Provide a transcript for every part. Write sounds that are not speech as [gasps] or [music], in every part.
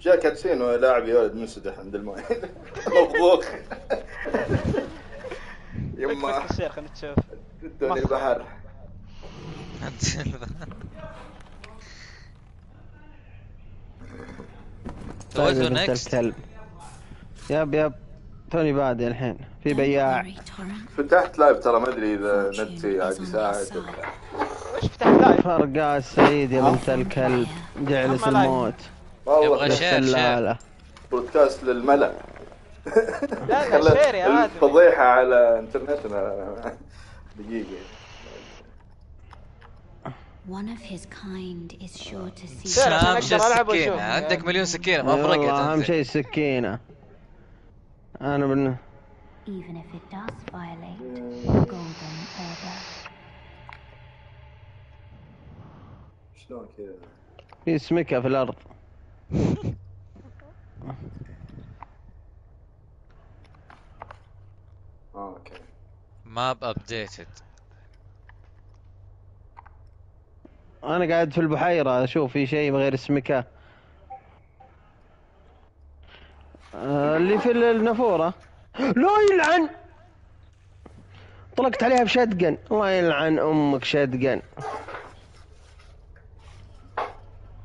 جاء كاتسين ولاعب يولد منسدح عند الماء [laughs] مفضوخ يما. الشيخ خلينا نشوف ادوني البحر. بنت نكست يب يب توني بادي الحين. في بياع. فتحت لايف ترى ما أدري إذا نتي عاد يساعد ولا وش فتحت لايف؟ فرقا السعيد يا بنت الكلب. جعلس. الموت والله. يبغى شير شير. لا بودكاست للملأ. [laughs] لا لا شير يا ادمي الفضيحة على انترنتنا [laughs] دقيقة. One of his kind is sure to see وأشوف. السكينة عندك مليون سكينة ما والله فرقت أهم أنت. شيء السكينة أنا بن even if it does violate the golden order. شلون كذا؟ في سمكة في الأرض. آه، okay map updated أنا قاعد في البحيرة أشوف في شيء غير سمكة آه، اللي في النافورة. [gasps] لا يلعن! طلقت عليها بشدقن الله يلعن أمك شدقن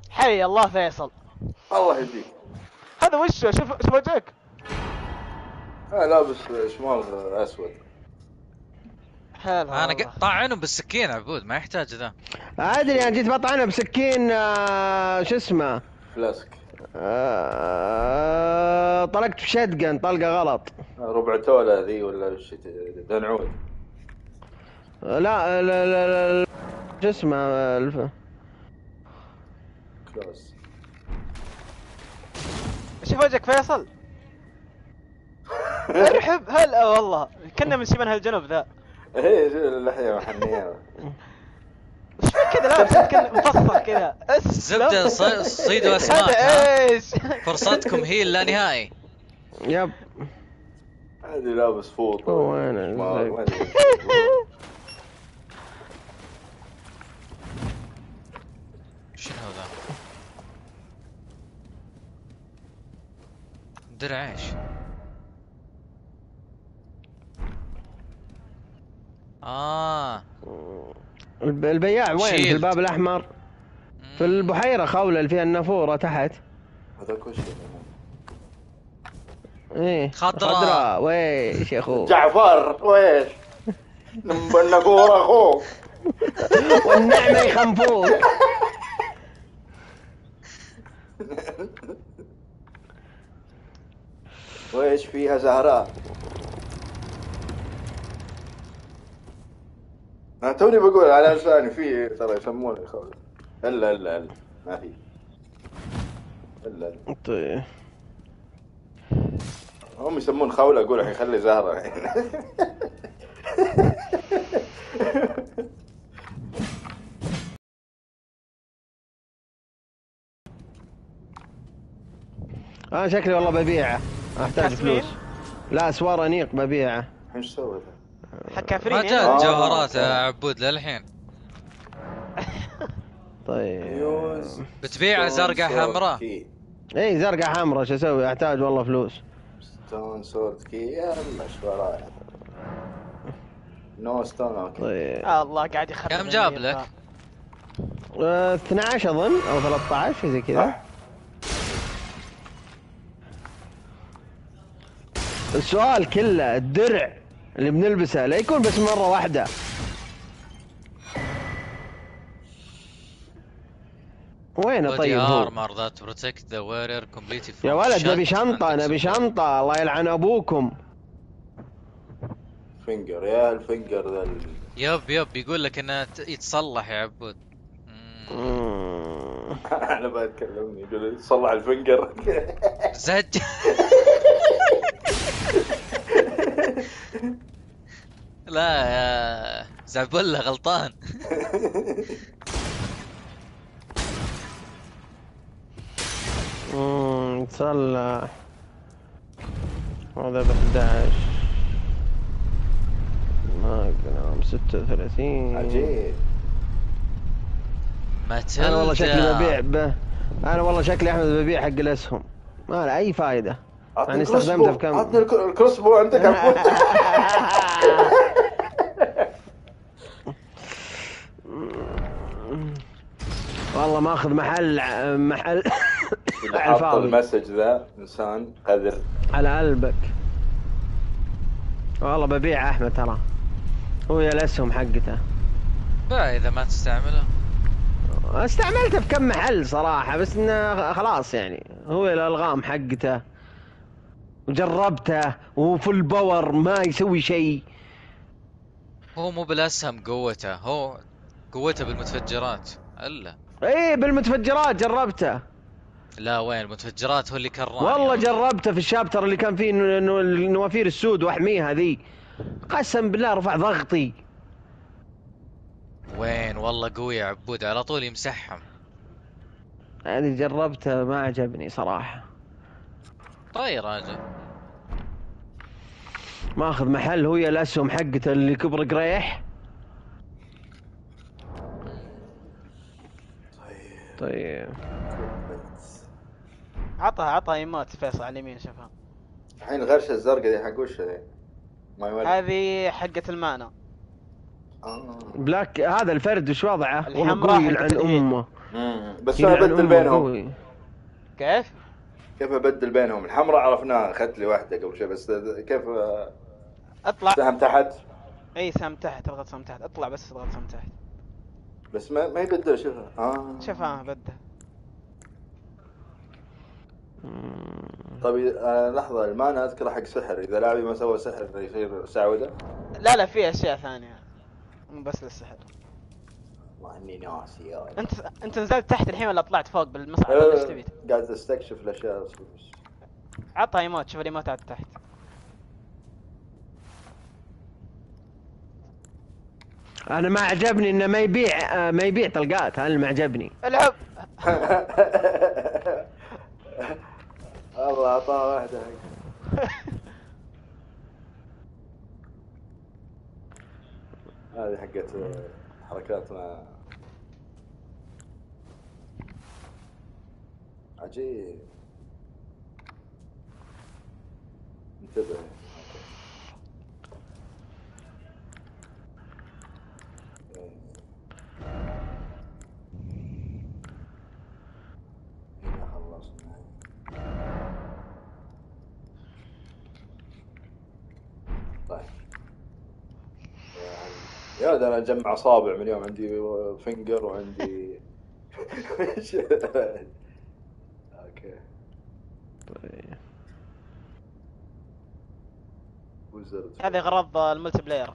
حي الله فيصل. الله يهديك. هذا وشه شوف شوف وجهك. آه لابس شمال أسود. هلا أنا. ق- طعنهم بالسكينة عبود ما يحتاج ذا. أدري أنا جيت بطعنه بسكين آه، شو اسمه؟ فلاسك. آه، طلقت بشدقن طلقة غلط. ربع تولة ذي ولا وش دنعود. لا لا لا, لا, لا شو اسمه؟ الف... كلاس. شوف وجهك فيصل؟ ارحب هلا والله. كنا من شمال هالجنوب ذا. إيه شو اللحية محنية. وش [laughs] فيك كذا لابس كذا مفصل كذا. اسلم. زبدة ص- صيد [laughs] وأسماك هذا ها؟ إيش؟ فرصتكم هي [laughs] اللا نهائي يب هذه لابس فوط هو وين درع إيش آه. الب- البياع وين؟ في. الباب الأحمر. في البحيرة خولة اللي فيها النافورة تحت. هذاك وش إيه. خضراء. خضراء ويش يا اخو جعفر ويش؟ النافورة أخوك. والنعمة يخنفوك. [laughs] ويش فيها زهراء؟ أنا توني بقول على لساني في ترى يسمونه خولة الا الا الا ما في الا الا طيب. هم يسمون خولة أقول الحين خلي زهرة. الحين أنا شكلي والله ببيعه. أحتاج؟ فلوس لا أسوار أنيق ببيعه إيش؟ حق كافرين ما. جاء آه. جوهرات يا عبود للحين [laughs] طيب بتبيع زرقاء حمراء. اي زرقاء حمراء شو أسوي أحتاج والله فلوس ستون سورد كي يلا إيش ورايا نو ستون أوكي طيب الله قاعد يخرب كم جاب. لك؟ آه، 12 أظن أو 13 شيء زي كذا السؤال كله الدرع اللي بنلبسه لا يكون بس مرة واحدة. وينه body طيب هو؟ that protect the wearer completely from يا ولد نبي شنطة and نبي. شنطة. الله يلعن أبوكم. finger يا ال finger ذا ال- yep yep يقول لك إنه يتصلح يا عبود. [laughs] أنا بعد كلمني يقول لي صلح ال finger. [laughs] زج [laughs] لا يا زعبلة غلطان. مم، تصلح هذا ب 11 ماجنوم 36 عجيب. ماتيلدا. أنا والله شكلي ببيع ب... أنا والله شكلي أحمد ببيع حق الأسهم. ما له أي فائده يعني ال cross استخدمته bow. بكم- عطني الك- ال crossbow عندك عفوا [laughs] والله ماخذ محل محل [laughs] اللي حط ال message ذا؟ إنسان قذر. على قلبك. والله ببيع أحمد ترى. هو يا الأسهم حقته. با إذا ما تستعمله. استعملته في كم محل صراحة بس إنه خلاص يعني. هو الألغام حقته. وجربته و full power ما يسوي شيء. هو مو بالأسهم قوته هو قوته بالمتفجرات. ألا. إيه بالمتفجرات جربته. لا وين؟ المتفجرات هو اللي كراني والله جربته في ال chapter اللي كان فيه النوافير السود وأحميها ذي. قسم بالله رفع ضغطي. وين؟ والله قوي يا عبود على طول يمسحهم. هذه جربته ما عجبني صراحة. طيب راجل ماخذ محل هو يا الأسهم حقته اللي كبر قريح طيب عطها عطها إيموت فيصل على اليمين شوفها الحين الغرشه الزرقاء دي حق وش؟ ما يولد هذه حقة المانا آه. بلاك هذا الفرد وش وضعه؟ والله الحمراء قوي الإيد. أمه. بس ابدل أمه بينهم؟ كيف؟ كيف أبدل بينهم؟ الحمراء عرفناها أخذت لي واحدة قبل شوي بس كيف آه، اطلع. سهم تحت؟ إي سهم تحت أضغط سهم تحت. اطلع بس أضغط سهم تحت. بس ما ما يبدل شوفها آه. شوفها بده طيب آه لحظة المانا اذكره حق سحر. إذا لاعبي ما سوى سحر يصير سعودة؟ لا لا في أشياء ثانية. مو بس للسحر. اني ناسي يا. انت انت نزلت تحت الحين ولا طلعت فوق بالمصعد ولا إيش آه، تبي؟ قاعد استكشف الأشياء. عطها ايموت شوف الايموتات تحت أنا ما عجبني إنه ما يبيع آه، ما يبيع طلقات هذا اللي ما عجبني العب [laughs] الله أعطاه واحدة [laughs] هذه حقت حركات ما عجيب. انتبه. طيب. يا ولد أنا أجمع أصابع من يوم عندي finger وعندي [laughs] okay. طيب. وزرد هذه غرض ال multiplayer.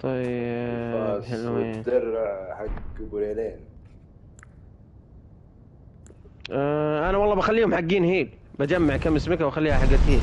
طيب حلوين والدرع حق ابو ليلين آه أنا والله بخليهم حقين هيل. بجمع كم سمكه وأخليها حقت هيل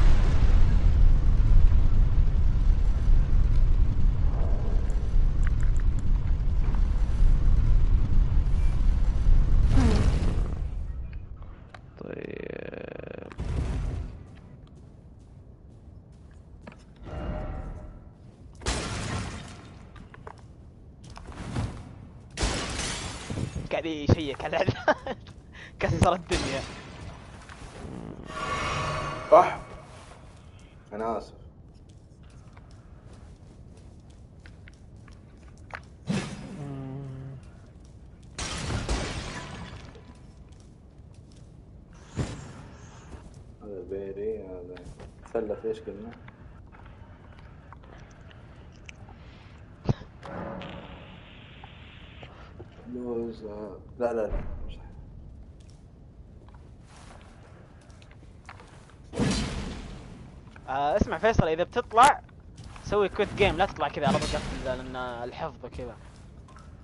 لا لا مش. آه اسمع فيصل إذا بتطلع سوي كويت جيم لا تطلع كذا على طول لأن الحفظ وكذا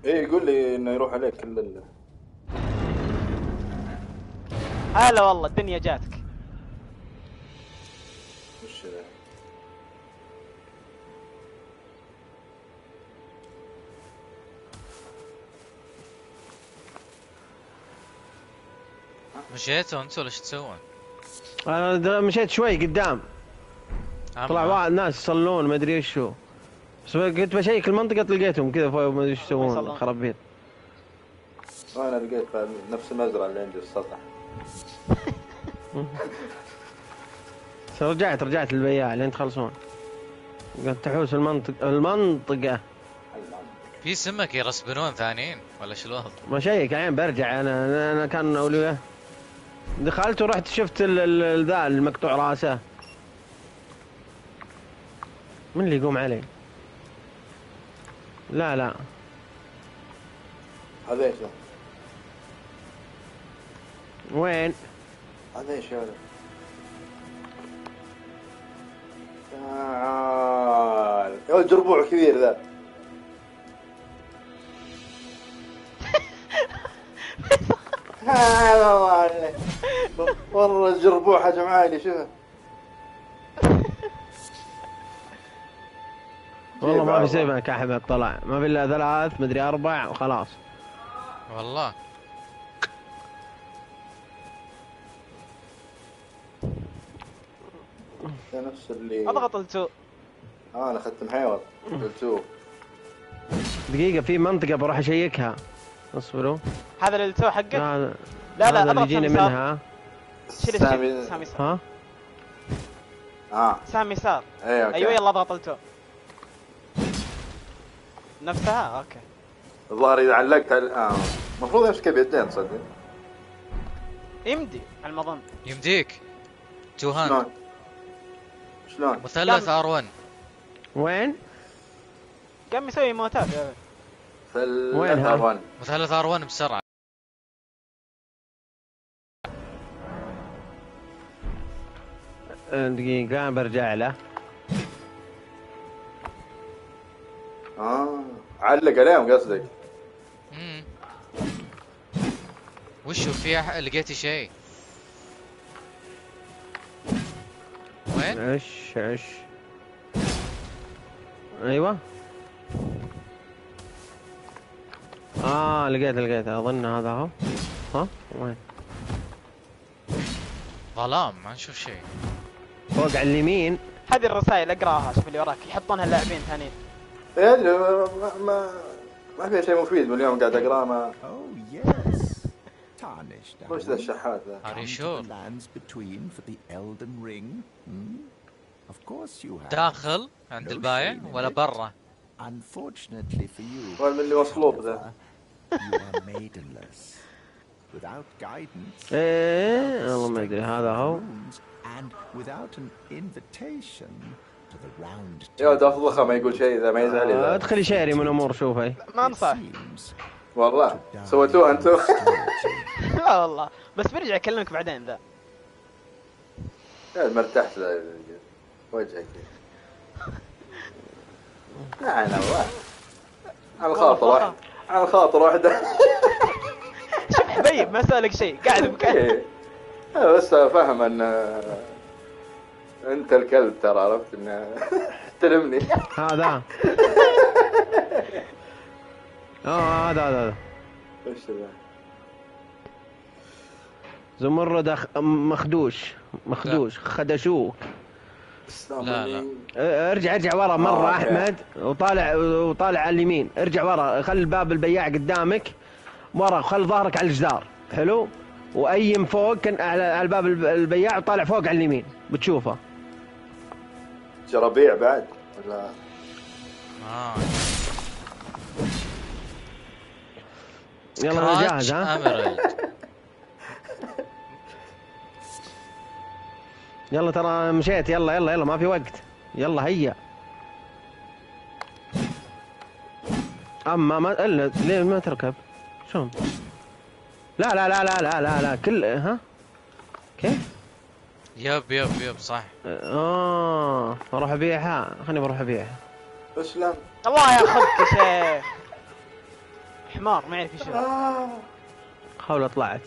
إيه يقول لي إنه يروح عليك كل ال... هلا والله الدنيا جاتك وش مشيتوا أنتوا ولا إيش تسوون؟ أنا د- مشيت شوي قدام. أما- طلع واحد ناس يصلون ما أدري إيش هو. بس قلت بشيك المنطقة لقيتهم كذا فوق ما أدري إيش يسوون. خرابيط وأنا لقيت نفس المزرعة اللي عندي في السطح. [laughs] رجعت رجعت للبياع لين تخلصون. قلت تحوس المنطقة. المنطقة. في سمك يرسبنون ثانيين ولا شو الوضع؟ بشيك الحين برجع أنا أنا, أنا كان اولوية دخلت ورحت شفت ال- ال- ال- ذا المقطوع راسه من اللي يقوم علي؟ لا لا هذا إيش؟ وين؟ هذا إيش هذا؟ تعال يا ولد جربوع كبير ذا [laughs] هذا الله عليك والله الجربوع حجم عالي شوف والله ما في سمك احمد طلع ما في إلا ثلاث مدري أربع وخلاص. والله. نفس اللي اضغط التو آه أنا أخذت محيوط قلتوه دقيقة في منطقة بروح أشيكها. اصبروا. هذا L2 حقك لا لا لا اللي اضغط يسار منها. شيل سامي- سهم يسار ها؟ آه. سهم يسار أيوه okay. أيوه يلا أضغط L2. نفسها؟ أوكي. الظاهر إذا علقت على آه. المفروض أمسك بيدين تصدق يمدي على ما اظن يمديك. two hand شلون؟ شلون؟ مثلث كم؟ R1 وين؟ قام يسوي موتات؟ يا ولد. في وينها؟ الأثر مثلث R1 بسرعة. دقيقة برجع له. آه علق عليهم قصدك. مم. وشو في أح- لقيتي شيء؟ وين؟ عش عش. أيوه. آه لقيت لقيت. أظن هذا هو. ها وين؟ ظلام ما نشوف شيء. فوق على اليمين هذه الرسائل أقراها شوف اللي وراك يحطونها اللاعبين ثانيين إيه، ادري ما ما ما في شيء مفيد من اليوم قاعد أقراه ما Oh. [laughs] وش ذا الشحات ذا Are you sure? Hmm? You. داخل عند البايع ولا. برا؟ Unfortunately for you, وين من اللي مصلوب ذا you are maidenless. Without guidance, إيه والله ما أدري هذا هو and without an invitation to the round يا ولد افضخه ما يقول شيء ذا ما يزعل آه، ذا ادخلي شيري من امور شوفي ما أنصح. والله. سويتوه أنتم [laughs] [laughs] لا والله. بس برجع أكلمك بعدين ذا. ما ارتحت ذا وجهك. [laughs] لا والله على الخاطر واحد على الخاطر واحدة شوف حبيب ما سألك شيء. قاعد. أنا بس فاهم أن أنت الكلب ترى عرفت إن [laughs] احترمني هذا. آه هذا هذا ذا؟ زمرد أخ... مخدوش مخدوش خدشوك. السلام لا، لا. ارجع ارجع ورا مرة آه، okay. أحمد وطالع وطالع على اليمين. ارجع ورا خلي باب البياع قدامك. ورا خل ظهرك على الجدار. حلو؟ و aim فوق كان على على باب الب- البياع وطالع فوق على اليمين. بتشوفه. جرابيع بعد؟ ولا؟ آه. يلا أنا جاهز ها؟ يلا ترى مشيت. يلا يلا يلا ما في وقت. يلا هيا. أما ما إلا ليه ما تركب؟ شلون لا لا لا لا لا لا لا كل ها؟ كيف؟ يب يب يب صح. آه أروح أبيعها. خليني بروح أبيعها. اسلم الله ياخذك يا شيخ. حمار ما يعرف يشوف آه. حاول طلعت.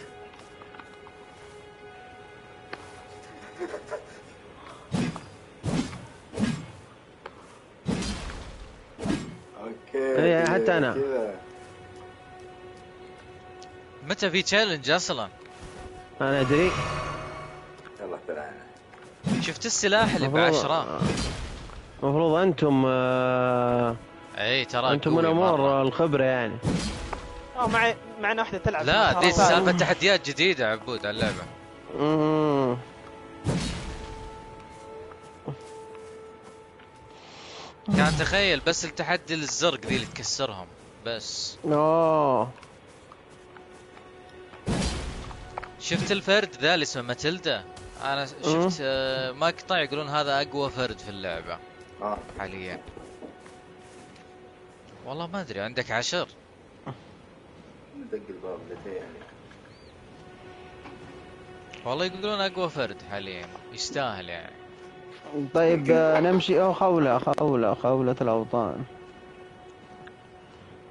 [laughs] okay إيه، حتى أنا. كذا. متى في challenge أصلا؟ أنا أدري يلا تعال شفت السلاح اللي بعشرة المفروض أنتم آه إي ترى أنتم من أمور. الخبرة يعني آه مع معنا واحدة تلعب لا دي. سالفة تحديات جديدة عبود على اللعبة مم. كان تخيل بس التحدي للزرق ذي اللي تكسرهم بس أوه شفت الفرد ذا اللي اسمه ماتيلدا؟ أنا شفت آه، مقطع يقولون هذا أقوى فرد في اللعبة. آه. حاليا. والله ما أدري عندك عشر؟ ندق الباب يعني والله يقولون أقوى فرد حاليا يستاهل يعني. طيب آه، نمشي. أو خولة خولة خولة الأوطان.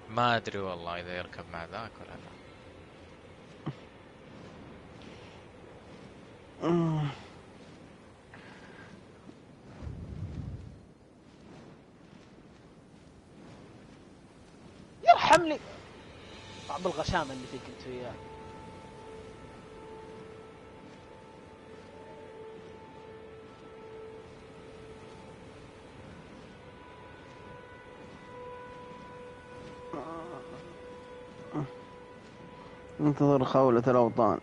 ما أدري والله إذا يركب مع ذاك ولا لا. مم. يرحم لي بعض الغشامة اللي فيك انت وياه انتظر خولة الأوطان.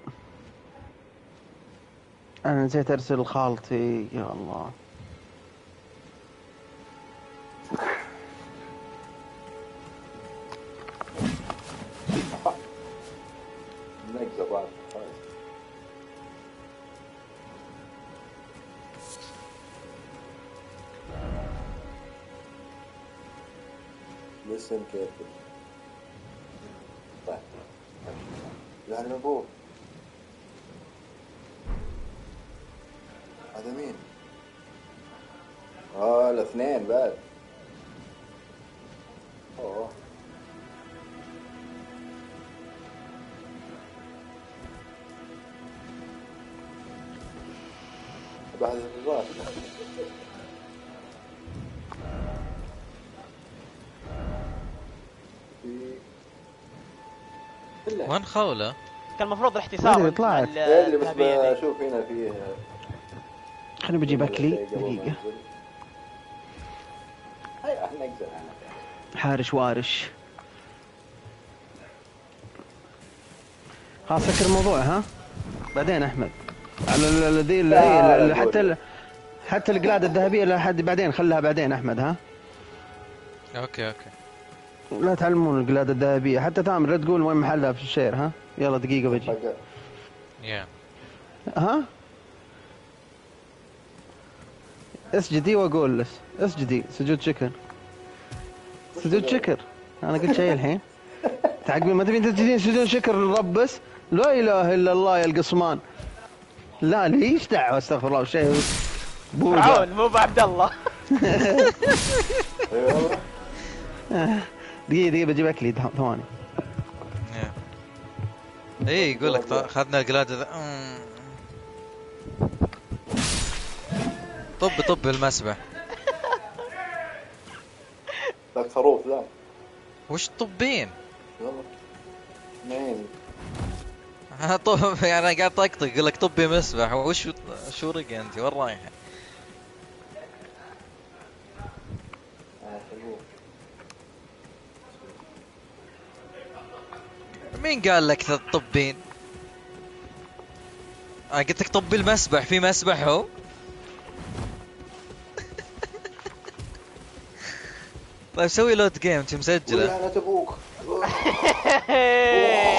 أنا نسيت أرسل خالتي يا الله. Listen carefully. طيب يعني ابوه هذا بعد كله وين خولة؟ كان المفروض الاحتساب مع طلعت. ال- اللي بس. بشوف هنا فيه. خليني بجيب أكلي. دقيقة. حارش وارش. خلاص سكر الموضوع ها؟ بعدين أحمد. على ال- ال- ذي ال- لا، حتى. ال- حتى القلادة الذهبية لحد بعدين خلها بعدين أحمد ها؟ أوكي أوكي. لا تعلمون القلادة الذهبية حتى تامر لا تقول وين محلها في الشير ها؟ يلا دقيقة بجي. ها؟ اسجدي وأقول لك اسجدي سجود شكر. سجود [laughs] شكر. أنا قلت شيء الحين. تعقبين ما تبين تسجدين سجود شكر للرب بس؟ لا إله إلا الله يا القصمان لا ليش دعوة؟ أستغفر الله شيء فرعون مو بعبد الله. [laughs] دقيقة دقيقة بجيب أكلي ثواني. اي يقول لك اخذنا القلادة ذا. طب طب المسبح. ذاك خروف ذا وش طبين؟ يلا. [laughs] طب يعني أنا قاعد طقطق يقول لك طبي مسبح وش شو رقي أنت وين رايحه؟ أنا مين قال لك ث- طبين؟ أنا قلت لك طبي المسبح في مسبح هو؟ [laughs] طيب سوي لود جيم انت مسجلة ولعنة أبوك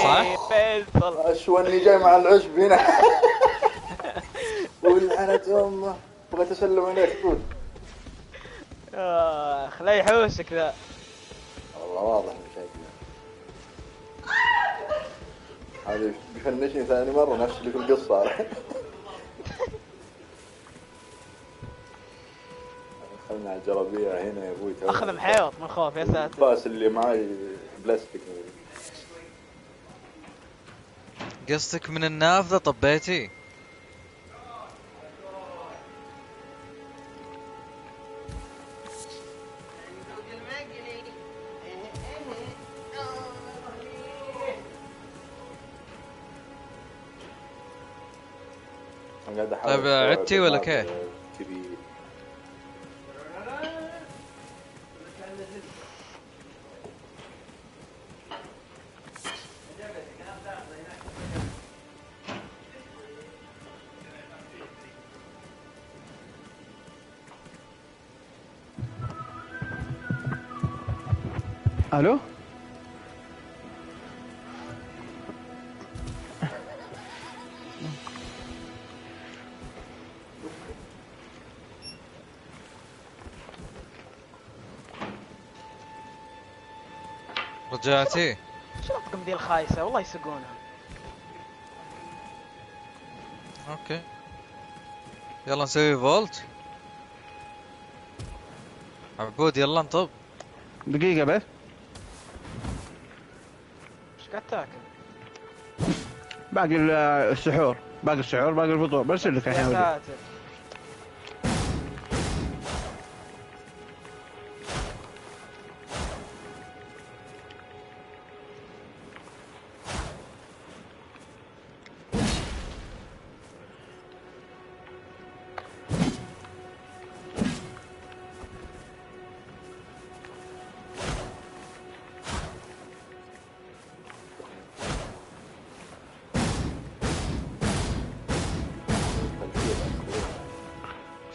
صح؟ فيصل اشوى اني جاي مع العشب هنا ولعنة امه بغيت اسلم عليك تقول اخ لا يحوسك ذا والله واضح شكله هذا بيفنشني ثاني مرة نفس اللي في القصة خلنا على الجرابية هنا يا أبوي. أخذ محيوط من خوف يا ساتر الباس اللي معاي بلاستيك قصدك من النافذة طبيتي؟ طيب، عدتي ولا كيف؟ رجعتي شرطكم ذي الخايسة والله يسقونها أوكي. يلا نسوي فولت. عبود يلا انطب دقيقة بس. إيش قاعد تاكل؟ باقي ال- السحور. باقي السحور باقي الفطور. برسل لك يا الحين. أوريك. ساتر.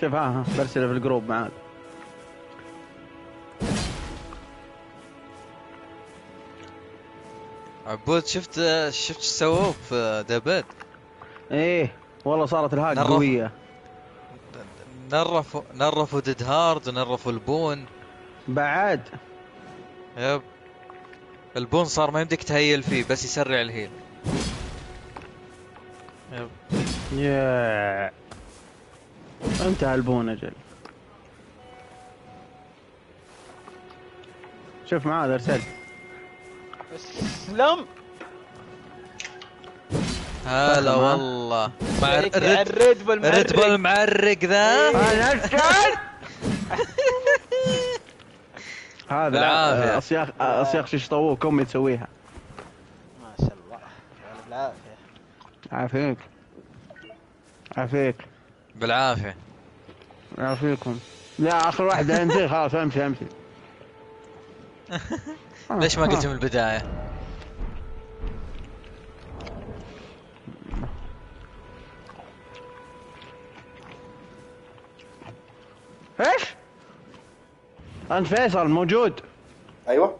شوف ها ها برسله في ال group معاك. عبود شفت شفت إيش سووه في DBD إيه والله صارت ال Hag nerf. قوية. نرفوا نرفوا Dead Hard ونرفوا ال boon. بعد. yep. ال boon صار ما يمديك ت heal فيه بس يسرع ال heal. يب. يا انتهى البون أجل. شوف معاذ أرسل. اسلم هلا. والله. مع الريد بول الريد بول معرق. ذا. أنا ارسل [laughs] هذا بالعافية. اصياخ اصياخ شو يشطووه كم تسويها. ما شاء الله. بالعافيه عافيك. عافيك. بالعافية. يعافيكم لا آخر واحدة أنت خلاص أمشي أمشي. [laughs] ليش ما قلت من البداية؟ إيش؟ أنت فيصل موجود. أيوه.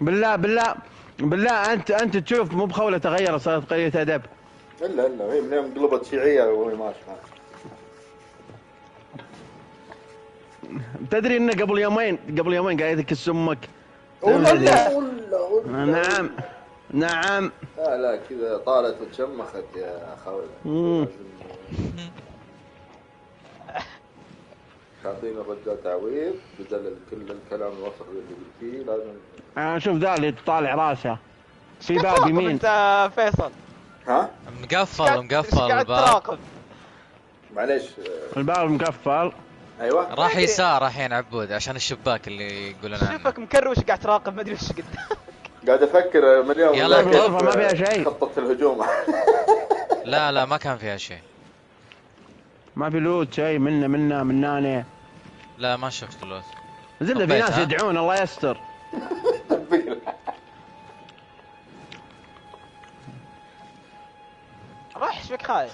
بالله بالله بالله أنت أنت تشوف مو بخولة تغيرت صارت قريه أدب. إلا إلا هي من يوم قلبت شيعية وهي ماشي. تدري إنه قبل يومين قبل يومين قاعد يكس أمك نعم نعم. لا لا كذا طالت وتشمخت يا خوي مم. تعطينا الرجال تعويض بدل كل الكلام الوسخ اللي قلتيه لازم أنا شوف ذا اللي طالع راسه. في باب يمين. أنت فيصل. ها؟ مقفل مقفل الباب. معليش. آه، الباب مقفل. أيوه. راح يسار الحين عبود عشان الشباك اللي يقولون عنه. شوفك مكروش قاعد تراقب ما أدري وش قدام قاعد أفكر اليوم. يلا كيف، ما فيها شيء. خطة الهجوم. [laughs] لا لا ما كان فيها شيء. ما في لوت شيء منا منا مناني لا ما شفت لوت. زين في ناس؟ يدعون الله يستر. روح إيش بك خايف؟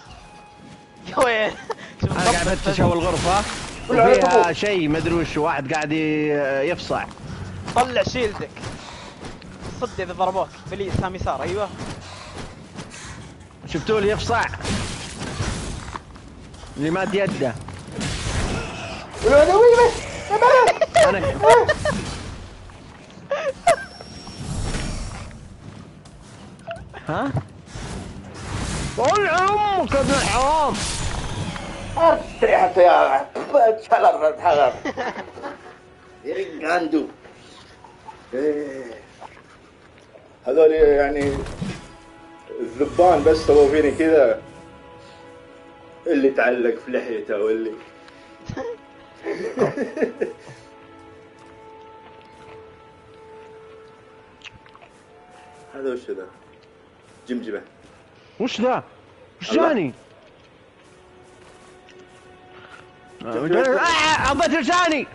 [laughs] يا وين أنا قاعد أفتش أول غرفة. وفيها شيء مدري وش واحد قاعد يفصع طلع شيلدك. صد إذا ضربوك. بلي سام يسار. أيوه. شفتوه اللي يفصع اللي مات يده. أنا ها؟ قول أمك يا ابن الحرام يا تحلر تحلر يرق عنده. هذول يعني الذبان بس سووا فيني كذا اللي تعلق في لحيته واللي هذا وش ذا؟ جمجمة وش ذا؟ وش. جاني؟ عضيت لساني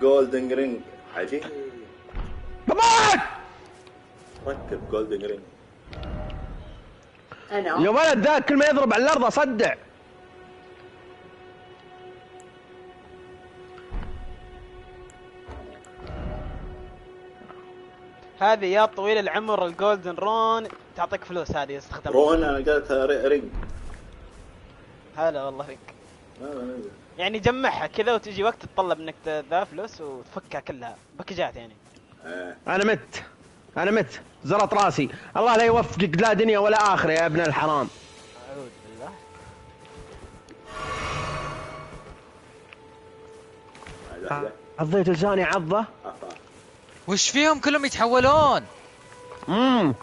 golden ring عجيب بموت! ركب golden ring يا ولد ذاك كل ما يضرب على الأرض أصدع. هذه يا طويل العمر ال golden rune تعطيك فلوس هذه استخدمها rune أنا قالتها ري- ring هلا والله فيك. يعني جمعها كذا وتجي وقت تطلب إنك ذا فلوس وتفكها كلها. باكجات يعني. آه. أنا مت. أنا مت. زرط راسي. الله لا يوفقك لا دنيا ولا آخرة يا ابن الحرام. أعوذ بالله. عضيت لساني عضة. وش فيهم كلهم يتحولون؟ امم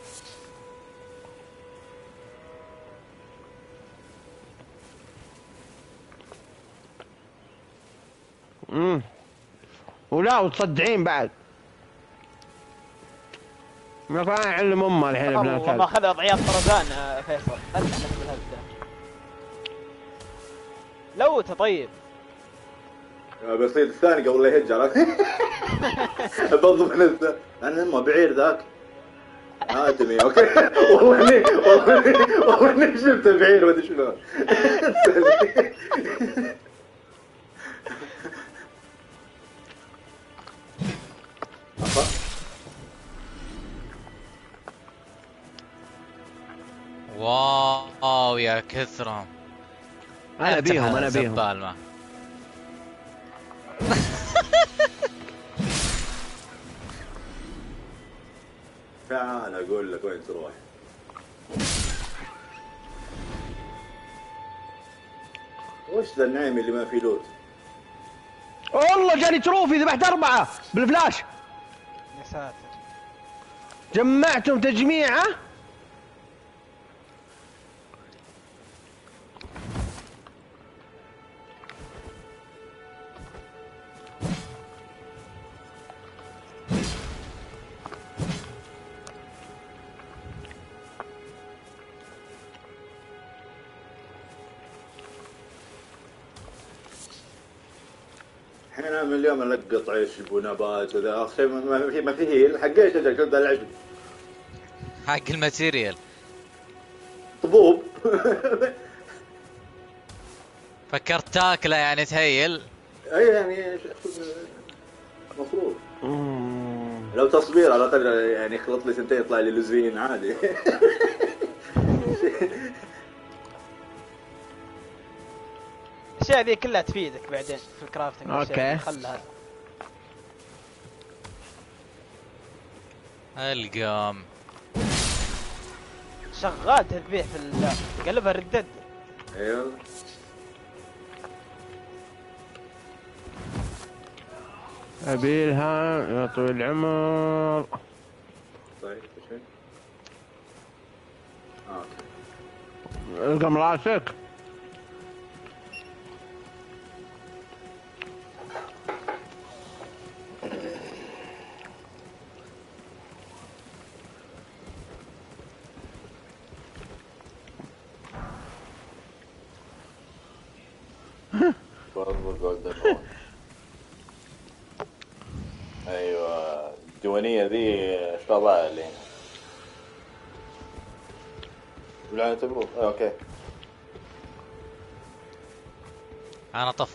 امم ولا وتصدعين بعد. ما كان علم أمه الحين ابن والله ما الكلب أخذ وضعيات طرزان آه، فيصل. لوته طيب. آه، بصير الثاني قبل لا يهج عرفت؟ بضرب نفسه أنا ما بعير ذاك. ادمي أوكي. [laughs] والله اني والله اني والله إني شفته بعير ما أدري شلون. [laughs] [laughs] عفا. واو يا كثرهم أنا بيهم أنا بيهم. زبال ما. [laughs] تعال أقول لك وين تروح. وش ذا النعيم اللي ما فيه loot؟ والله جاني trophy ذبحت أربعة بالفلاش. ساتر جمعتهم تجميعه؟ أنا من اليوم ألقط عيش ونبات وذا. اخر شيء ما- في ما في heal. حق إيش أجل كل ذا العشب حق ال material. طبوب. [laughs] فكرت تاكله يعني ت heal؟ أي يعني مفروض. لو تصبير على الاقل يعني خلط لي سنتين يطلع لي لوزين عادي. [laughs] الأشياء ذي كلها تفيدك بعدين في الكرافتنج. ذي. خلها. القام شغال تذبيح في ال- تقلبها ردد. أيوه. ابيلها يا طويل العمر. طيب إيش هي؟ آه، أوكي. القم راسك.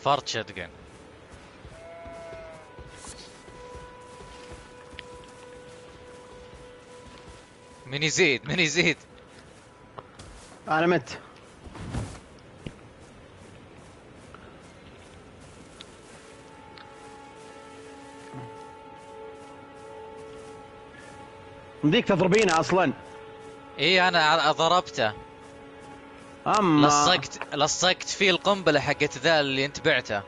طفرت شتقن من يزيد من يزيد أنا مت مديك تضربينه أصلا. إي أنا ضربته اما لصقت لصقت فيه القنبلة حقت ذا اللي انت بعته.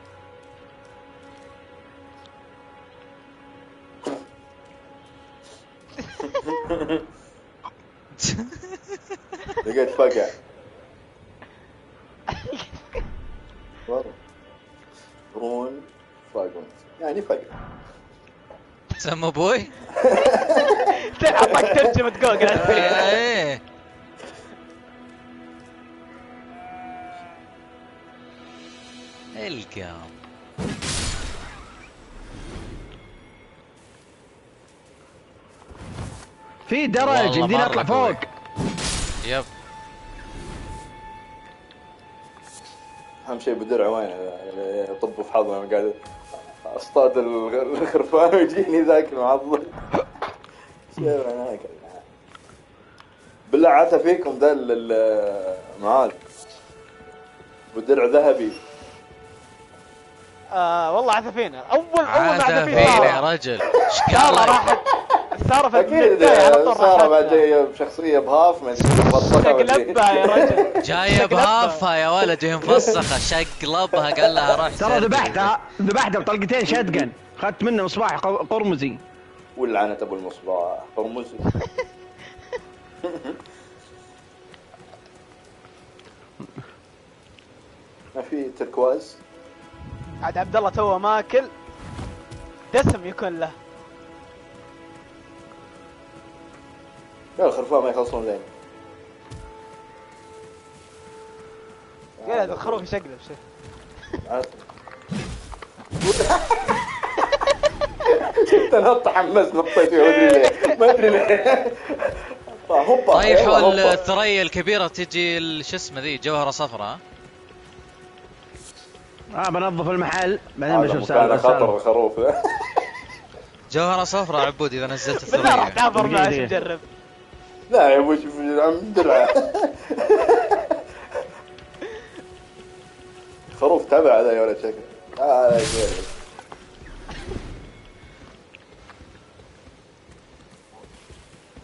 لقيت فقع. والله. رون فاقون. يعني فقع. سمو أبوي اعطاك ترجمة جوجل في درج يمديني أطلع. فوق. يب. أهم شيء بدرع وين طب في حظنا قاعد أصطاد الخرفان ويجيني ذاك المعضل. بالله عتا فيكم ذا ال- ال- معاذ والدرع ذهبي. آه والله عثفينا اول أول ما عاد عثفينا فين يا رجل. شكالك راحت. ساره في أكيد البداية على طول ساره بعد راحت جاية بشخصيه بهاف ما أدري إيه. شقلبها يا رجل. [laughs] جاية شقلبها. بهافها يا ولد وهي مفسخه شقلبها قال لها روح ترى. ذبحتها ذبحتها بطلقتين شاتجن اخذت منه مصباح قرمزي. واللعنة أبو المصباح. قرمزي. [laughs] ما في تركواز؟ عاد عبد الله توه ماكل. دسم يكون له. لا الخرفان ما يخلصون زين يا الخروف يشقلب شوف شفت [laughs] أنا تحمست نطيت فيه ما أدري ليه. ما أدري ليه. [laughs] هوبا طيب حول. الثريا الكبيرة تجي ال- شو اسمه ذي جوهرة صفراء. آه بنظف المحل بعدين بشوف سالفة. خطر الخروف. ذا. [laughs] جوهرة صفراء عبود إذا نزلت بالله راح الثريا تعبر دقيقة. نجرب لا يا أبوي شوف عم درعه خروف تبع ذا يا ولد شكله آه لا.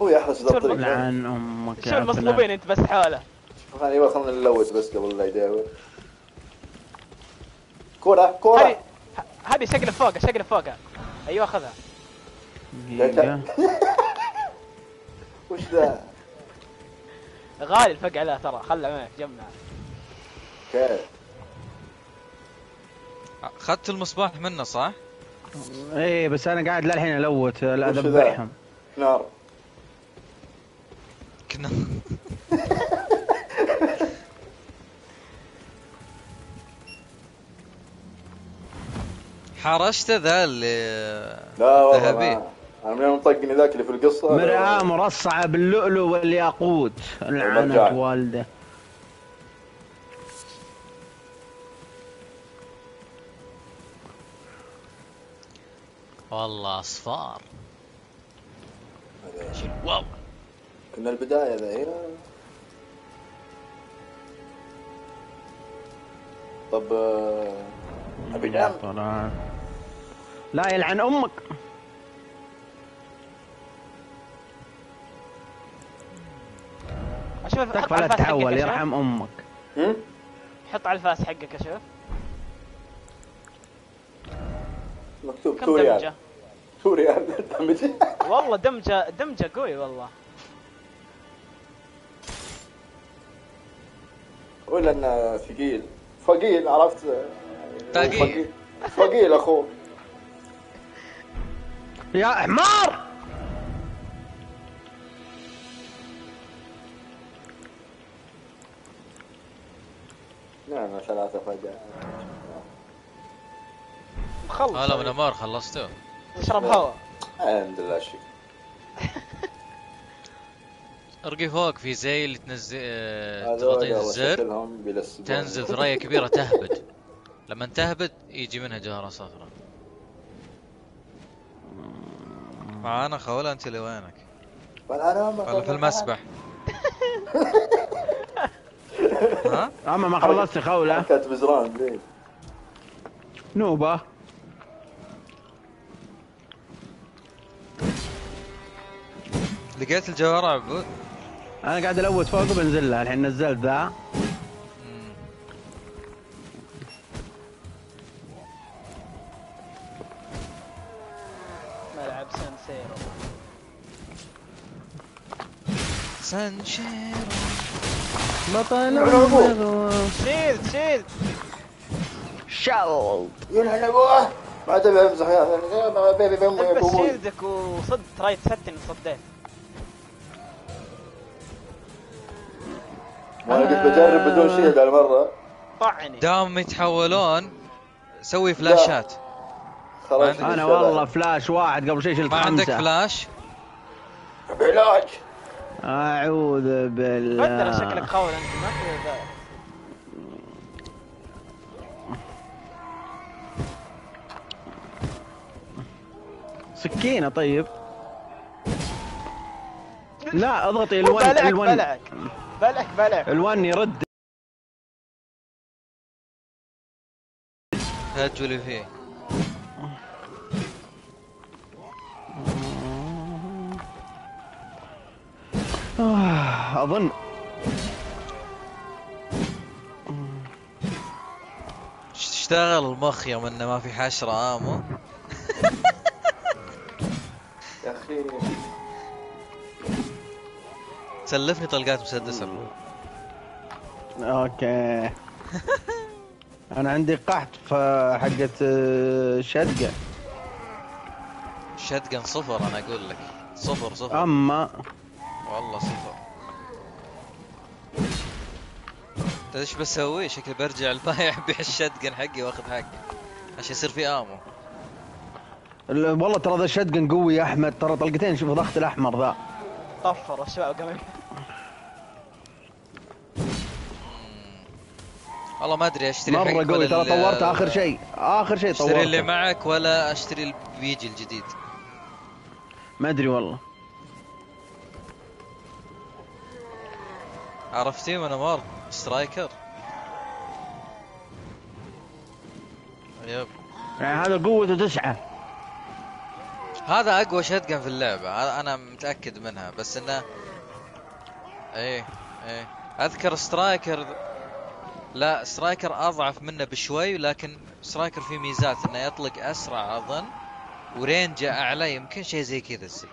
هو يحرس ذا الطريق لعن أمك شو يا المصلوبين أنت بس حوله خلينا أيوه خلينا نلوت بس قبل لا يداول كورة كورة. هذه شقلب فوقه شقلب فوقه أيوه خذها. [laughs] وش ذا؟ غالي الفقع له ترى خله معك جمع كيف؟ أخذت المصباح منه صح؟ إيه بس أنا قاعد للحين ألوت؟ أذبحهم نار كنا [laughs] حرشته ذا اللي لا والله أنا من يوم طقني ذاك اللي في القصة. مرآة مرصعة باللؤلؤ والياقوت. لعنة. والده. والله أصفار. واو. كنا البداية ذا هنا. طب آه، أبي. لا يلعن أمك. أشوف حط تكفى على لا الفاس تتحول حقك أشوف يرحم أمك. هم؟ حط على الفاس حقك أشوف مكتوب كم 2 ريال دمجة؟ 2 ريال [laughs] دمج والله دمجة دمجة قوي والله. ولا انه ثقيل. ثقيل عرفت؟ ثقيل. ثقيل أخوك. يا حمار! نعم ثلاثة فجأة. مخلص هلا من امار خلصته اشرب هواء الحمد لله شكرا. [laughs] ارقي فوق في زي اللي تنزل آه، تضغطين الزر. تنزل ثريا كبيرة تهبد. لما تهبد يجي منها جوهره صفراء. معانا خوله أنت لوينك؟ والأنا ولا في المسبح؟ [laughs] ها؟ أما ما خلصت خولة حركة بزران ليه؟ نوبة لقيت الجوهره عبود؟ أنا قاعد الوت فوق وبنزل لها الحين نزلت ذا. ملعب سان سيرو سانشيرو بطل شيلد شيلد شل يلعن ابوه ما تبي أمزح يا بيبي بامي البس أبوي شيلدك وصد تراي تستن صديت ما أنا قلت بجرب بدون شيلد هالمرة طعني. دام يتحولون سوي فلاشات. أنا والله فلاش واحد قبل شيء شلت ما عندك فلاش؟ علاج. أعوذ بالله. بدل شكلك خول أنت ما في ذا. سكينة طيب. لا اضغطي ال1 بلعك ال1 بلعك. بلعك بلعك. ال1 يرد. هاجوا اللي فيه آه، أظن. اشتغل المخ يوم إنه ما في حشرة آمو. يا أخي. سلفني طلقات مسدسة. أوكي. أنا عندي قحط فحقت آه، شدقة. شتقن صفر أنا أقول لك. صفر صفر. أما والله صفر. أنت إيش بسوي؟ شكلي برجع البايع [laughs] ابيع الشتقن حقي وأخذ حقي. عشان يصير في آمو. ال- والله ترى ذا شدقن قوي يا أحمد. ترى طلقتين شوف ضغط الأحمر ذا. طفر الشباب قبل. والله ما أدري أشتري مرة قوي. ولا ترى طورت آخر شيء. آخر شيء أشتري اللي معك ولا أشتري اللي بيجي الجديد. ما أدري والله. عرفتي من أمر striker. yep. يعني هذا قوته تسعة. هذا أقوى shotgun في اللعبة. هذا أنا متأكد منها. بس انه إيه إيه. أذكر striker لا striker أضعف منه بشوي لكن striker فيه ميزات. إنه يطلق أسرع أظن و range ه أعلى يمكن شيء زي كذا السبب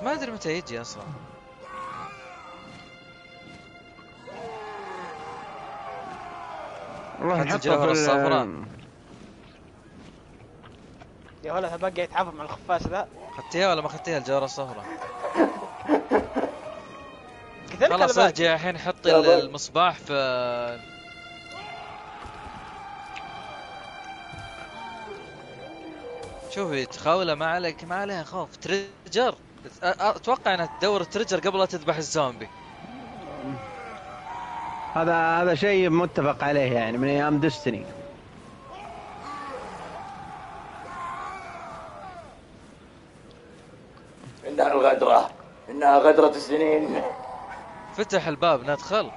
بس ما أدري متى يجي أصلا والله حتى نحطه الجوهرة الصفراء. يا ولد بقى يتعافى مع الخفاش ذا اخذتيها ولا ما اخذتيها الجوهره الصفراء؟ خلاص ارجع الحين حط يلا. ال- المصباح في شوفي تخاوله ما عليك ما عليها خوف trigger أتوقع انها تدور ال trigger قبل لا تذبح الزومبي. هذا هذا شيء متفق عليه يعني من أيام ديستني انها الغدرة. انها غدرة السنين فتح الباب ندخل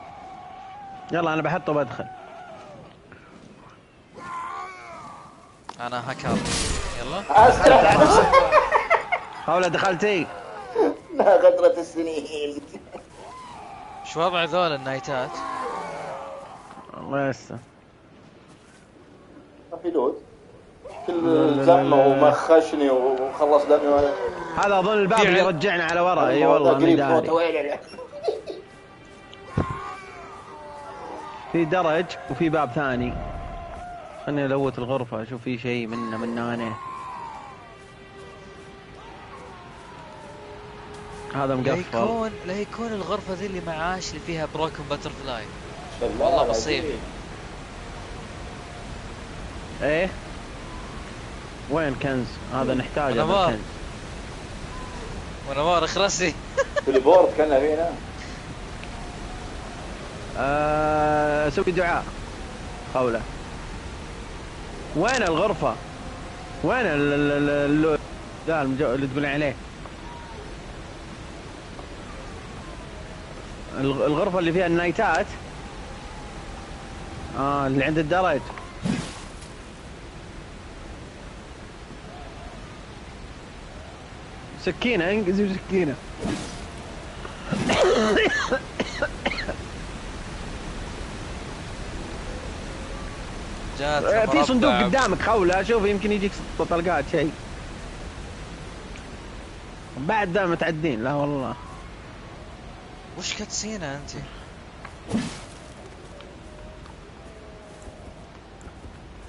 يلا أنا بحطه بدخل أنا هكر يلا. خولة دخلتي؟ انها غدرة السنين. شو وضع ذول النايتات؟ الله يستر. ما في لود كل زعمه ومخشني وخلص دمي هذا أظن الباب اللي رجعنا على ورا. أي والله قريب وين في درج وفي باب ثاني. خلني الوت الغرفة أشوف في شيء منه من هنا. هذا لا مقفل يكون لا يكون الغرفه ذي اللي معاش اللي فيها بروكن باترفلاي والله والله بسيط. إيه وين كنز هذا نحتاجه الكنز وأنا ما رخرسي تليبورت كان فينا آه، أسوي دعاء خولة وين الغرفة؟ وين ال ال ال ذا. اللي تقولين عليه؟ الغرفة اللي فيها النايتات. آه اللي عند الدرج سكينة انقذوا سكينة. جات آه، في صندوق. قدامك خولة شوف يمكن يجيك ست طلقات شيء. بعد ذا متعدين لا والله. وش كتسينه أنت؟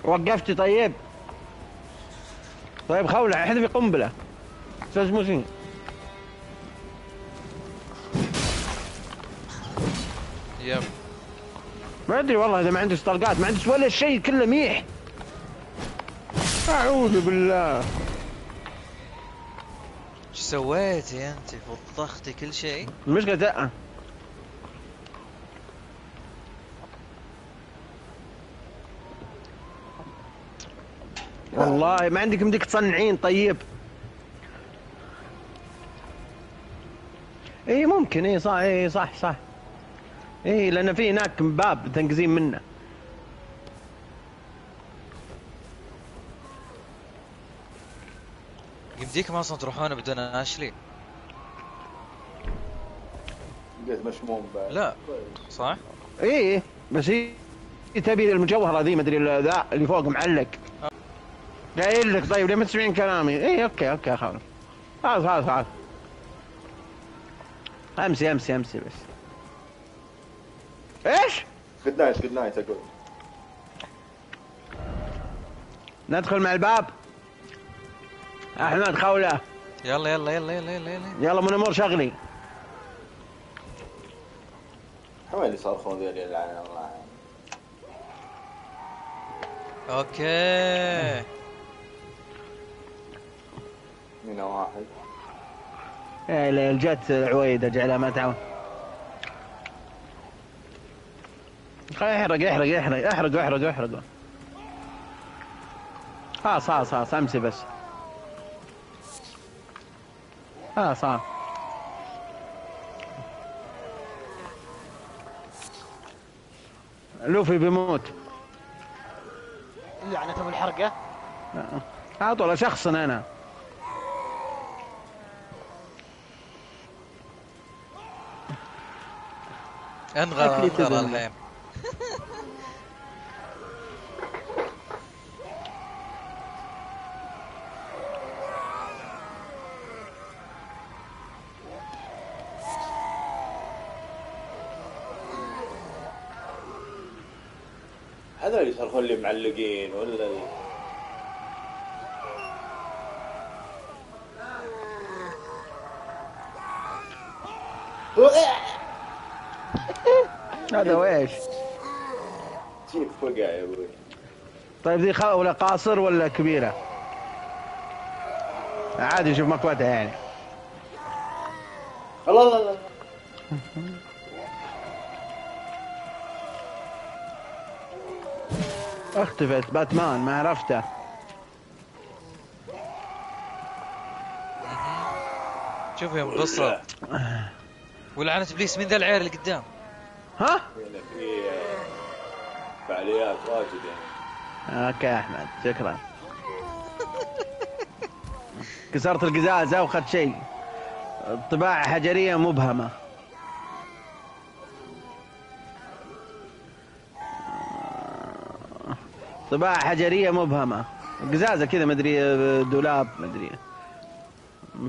وقفتي طيب. طيب خولة احذفي قنبلة. أستاذ موسين. يب. ما أدري والله إذا ما عندك طلقات ما عندك ولا شيء كله ميح. أعوذ بالله. سويتي انت؟ فضختي كل شيء؟ المشكلة تأ والله ما عندك مديك تصنعين طيب اي ممكن اي صح اي صح صح اي لأن في هناك باب تنقزين منه يمديكم أصلا تروحون بدون أشلي. بقيت مشموم بعد. لا. صح؟ اي بس هي تبي المجوهرة ذي مدري ذا اللي فوق معلق. قايل لك طيب ليه ما تسمعين كلامي. اي أوكي أوكي خلاص. خلاص خلاص خلاص. أمسي أمسي أمسي بس. إيش؟ جود نايت جود نايت أقول. ندخل مع الباب؟ أحمد خولة. يلا يلا يلا يلا يلا, يلا. يلا من امور شغلي. هم اللي يصرخون ذي اللي يلعن الله أوكي. من واحد؟ يا ليل جت عويده جعلها ما تعاون. خلاص احرق احرق احرق احرق احرق احرق. خلاص خلاص خلاص امسي بس. خلاص خلاص لوفي بيموت لعنة ابو الحرقة؟ على طول شخص أنا. أنغر أنغر. الحين [laughs] هذا اللي يصرخون لي معلقين ولا ال- هذا ويش جيب فقع يا أبوي. طيب ذي خ... ولا قاصر ولا كبيرة؟ عادي شوف مكوتها يعني. الله الله الله. [laughs] اختفت باتمان ما عرفته. شوف يوم قصة ولعنة إبليس مين ذا العير اللي قدام. ها؟ في فعاليات واجد يعني okay يا أحمد شكرا. [laughs] كسرت القزازه واخذت شيء. طباعة حجرية مبهمة. طباعة حجرية مبهمة. قزازة كذا مدري دولاب مدري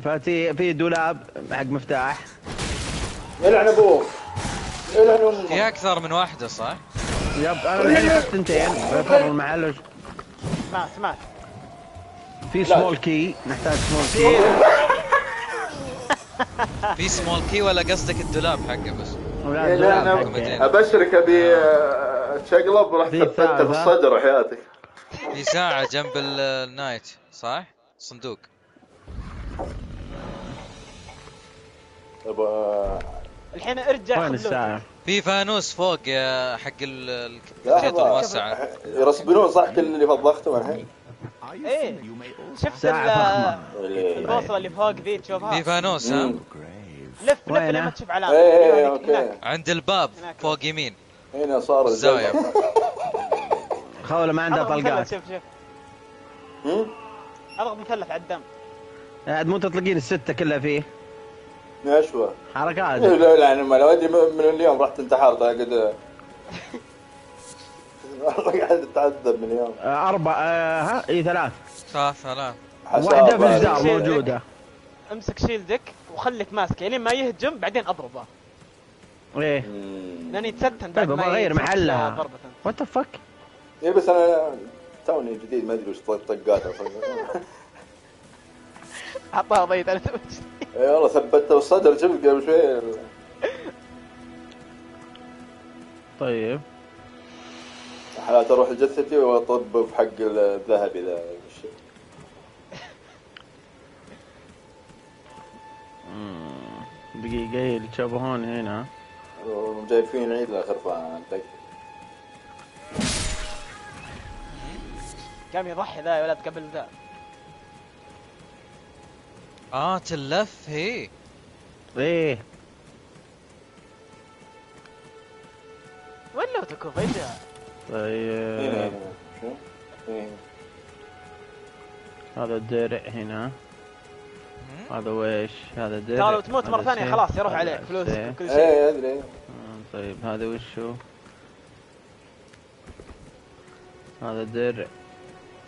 فاتي في دولاب حق مفتاح. يلعن أبوك يلعن أمك في أكثر من واحدة صح؟ yep أنا الحين اخذت ثنتين بفر المحل. مات مات في small key نحتاج small key في small key ولا قصدك الدولاب حقه بس؟ لا حقه. أبشرك ابي آه، تشقلب ورحت في. الصدر وحياتك في ساعة جنب ال- النايت صح؟ صندوق الحين ارجع وين خذ الساعة؟ في فانوس فوق يا حق ال- لا الكيت أبا. الموسعة يرسبنون صح كل اللي فضختهم الحين إيه. also شفت اللي- البوصلة اللي فوق ذي تشوفها في فانوس ها؟ لف لف؟ لما تشوف علامة إيه إيه أوكي هناك. عند الباب. فوق يمين هنا صار الزاوية خولة ما عندها طلقات. شوف شوف. هم؟ اضغط مثلث على الدم عاد مو تطلقين الستة كلها فيه؟ نشوة. حركات إيه، لا لا يعني ما لو أدري من اليوم رحت انتحرت قد والله [laughs] قاعد أتعذب من اليوم. آه، أربع آه، ها؟ اي ثلاث. ثلاث ثلاث. واحدة في. الجدار موجودة. امسك shield ك وخليك ماسكه لين ما يهجم بعدين أضربه. إيه. مم. لأن يت stun بعد طيب ما يمسك محلها. what the fuck إيه بس أنا توني جديد ما أدري وش طق- طقاته. [laughs] حطها ضيت على توجه [laughs] اي والله ثبته بالصدر شفت قبل شوي. طيب. حالات أروح لجثتي وأطب في حق الذهبي ذا. دقيقة هي اللي تشابهون هنا. جايبين عيد الآخر فاهم قام يضحي ذا يا ولد قبل ذا؟ آه تلف هي. إيه. وين لو تكون؟ إيش هنا طيب هذا الدرع هنا. هذا ويش هذا درع. ترى لو تموت ثانية سيف، خلاص يروح عليك فلوسك سيف. وكل شيء. إيه أدري. طيب هذا وشو؟ هذا درع.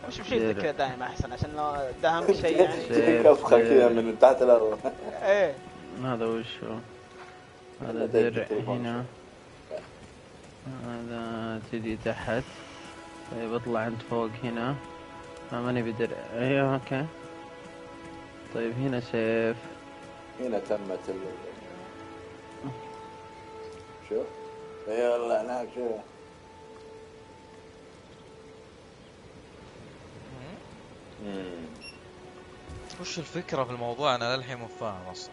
وش درع. كذا دائما أحسن عشان لو ده اهم [laughs] شيء يعني سيف. كفخه كذا من تحت الأرض. إيه. هذا وشو؟ هذا هذا درع تليفون. هنا. هذا تجي تحت. طيب اطلع انت فوق هنا. ما ماني بدرع أيوه أوكي. طيب هنا سيف. هنا تمت ال شوف يلا هناك شوف مم. وش الفكرة في الموضوع؟ أنا للحين مو فاهم أصلا.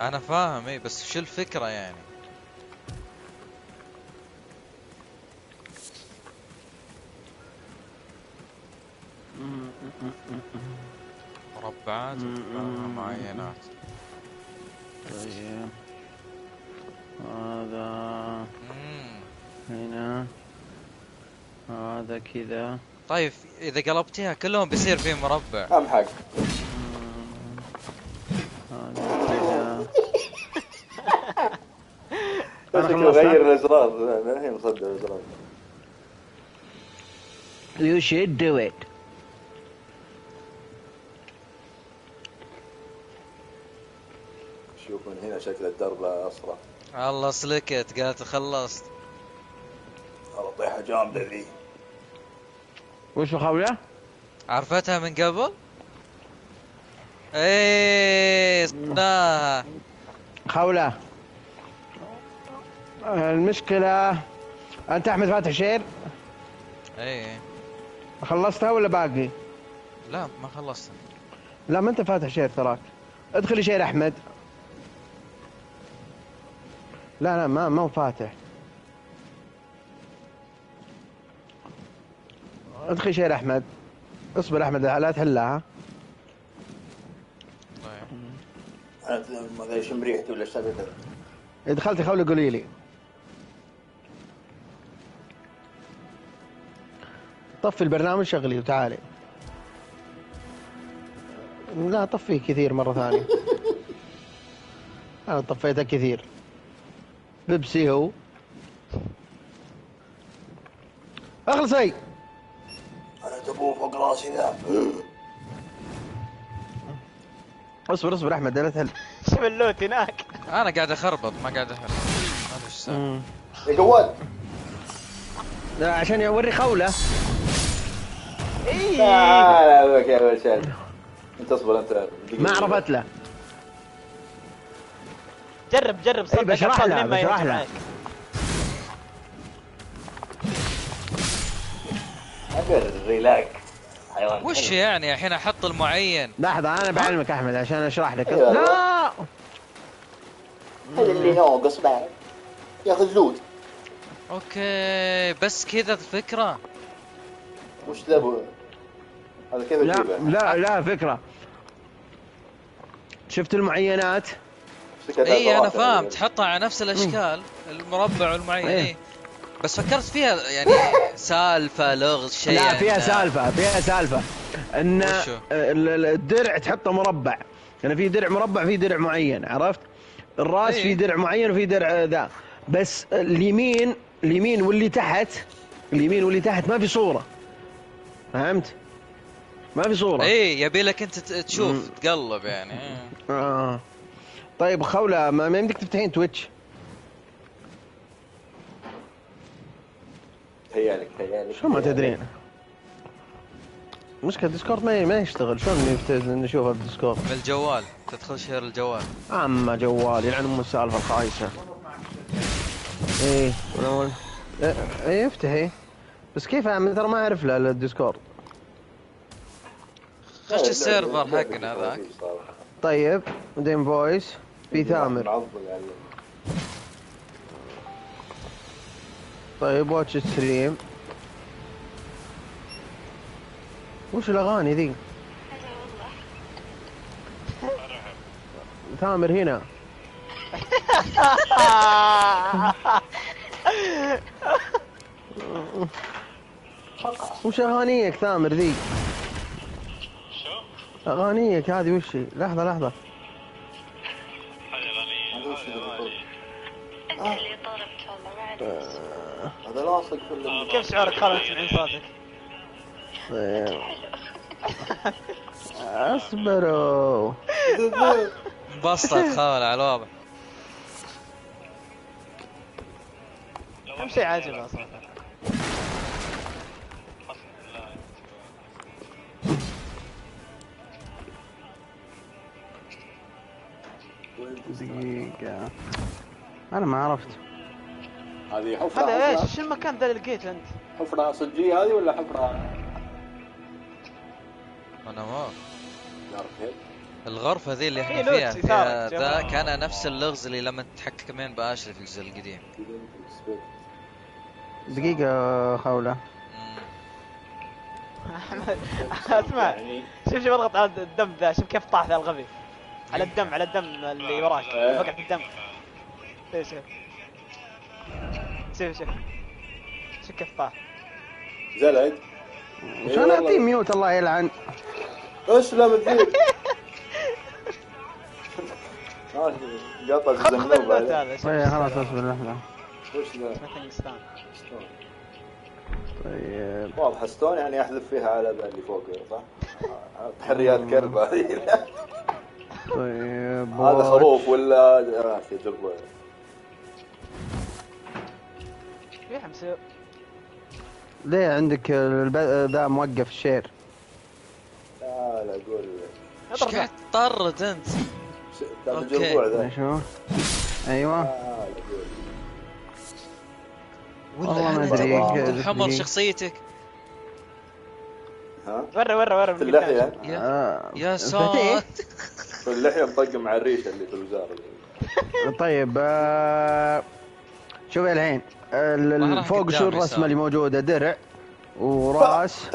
أنا فاهم اي بس شو الفكرة يعني؟ مربعات معينات. طيب هذا. هنا. هذا كذا. طيب إذا قلبتيها كلهم بيصير فيه مربع. أهم حق هذا كذا. بس أنا خلصت. غير الأزرار. الحين مصدق الأزرار. You should do it. شكل الدرب أصفر. الله سلكت قالت خلصت. والله طيحه جامدة ذي. وش الخولة؟ عرفتها من قبل؟ إيه صدناها خولة المشكلة أنت أحمد فاتح شير؟ إيه. خلصتها ولا باقي؟ لا ما خلصت. لا ما أنت فاتح share تراك. ادخل share أحمد. لا لا ما ما فاتح. ادخل share أحمد. اصبر أحمد لا تحلها ما ادري شم ريحته ولا إيش هذا إذا دخلت خولة قولي لي. طفي البرنامج شغلي وتعالي. لا طفيه كثير مرة ثانية. [laughs] أنا طفيته كثير. بيبسي هو اخلصي أنا تبوه فوق راسي ذا. اصبر اصبر أحمد لا تهل. شوف اللوت هناك. أنا قاعد أخربط ما قاعد احل ما ادري إيش. يا جواد لا عشان يوري خولة. اي لا لا شاد انت اصبر انت. ما عرفت له. جرب جرب صدق إيه، بشرح لها، ما بشرح لها. ريلاك حيوان وش. يعني الحين أحط المعين؟ لحظة أنا بعلمك أحمد عشان أشرح لك. أيوة. لا! هذا اللي ناقص بعد ياخذ loot okay بس كذا الفكرة. وش ذا أبو؟ هذا كيف لا؟ لا لا فكرة. شفت المعينات؟ اي أنا. فاهم تحطها على نفس الأشكال المربع والمعين إيه. اي بس فكرت فيها يعني [laughs] سالفة لغز شيء لا يعني فيها سالفة فيها سالفة إن وشو؟ ال- ال- الدرع تحطه مربع يعني في درع مربع في درع معين عرفت الراس إيه. في درع معين وفي درع ذا بس اليمين اليمين واللي تحت اليمين واللي تحت ما في صورة فهمت ما في صورة اي يبي لك أنت. تشوف تقلب يعني إيه. طيب خولة ما ما يمديك تفتحين Twitch. هيالك هيالك شو ما تدرين. مشكلة ال Discord ما ما يشتغل. شلون نشوفه بال Discord من الجوال. تدخل share الجوال. اما جوال يلعن أم السالفة الخايسة. إيه. ولا ولا إيه إيه، افتحي بس كيف؟ اعمل ترى ما أعرف له ال Discord. خش ال server حقنا هذاك؟ طيب بعدين voice في ثامر. طيب واتش ستريم وش الأغاني ذي؟ ثامر هنا. وش أغانيك ثامر ذي؟ أغانيك هذه وش هي؟ لحظة. هذا لاصق في ال- كيف شعورك خالد تسمعين صوتك؟ طيب. اصبروا. انبسطت خاول على الواضح. اهم شيء عاجبها صراحة دقيقة. أنا ما عرفت. هذه حفرة هذا إيش؟ شو المكان ذا اللي لقيته أنت؟ حفرة صجية هذه ولا حفرة أنا ما؟ الغرفة ذي اللي إحنا loot فيها ذا. كان نفس اللغز اللي لما تتحكمين ب Ashley في الجزء القديم دقيقة خولة أسمع يعني شوف شوف اضغط على الدم ذا شوف كيف طاح ذا الغبي على الدم على الدم اللي وراك إيه. وقع في الدم شوف شوف شوف شوف شوف كيف طاح؟ زلق أنا أعطيه ميوت الله يلعن. أسلم الدين. قطع الزنوب هذا. طيب خلاص أصبر لحظة وش ذا؟ طيب. واضح ستون يعني احذف فيها على اللي فوق صح؟ تحريات كلب هذه. طيب. هذا خروف ولا آه، حمسي ليه عندك ذا موقف الشير لا لا قول. إيش قاعد تطرد أنت؟ ذا. شو أيوه. آه،. والله ما. أنت الحمر. شخصيتك. ها؟ ورا ورا ورا في اللحية؟ يا آه، يا؟ [laughs] صوت في اللحية مطقم مع الريشة اللي في الوزارة. طيب آه، شوفي الحين. فوق شو الرسمة يسار. اللي موجودة؟ درع وراس.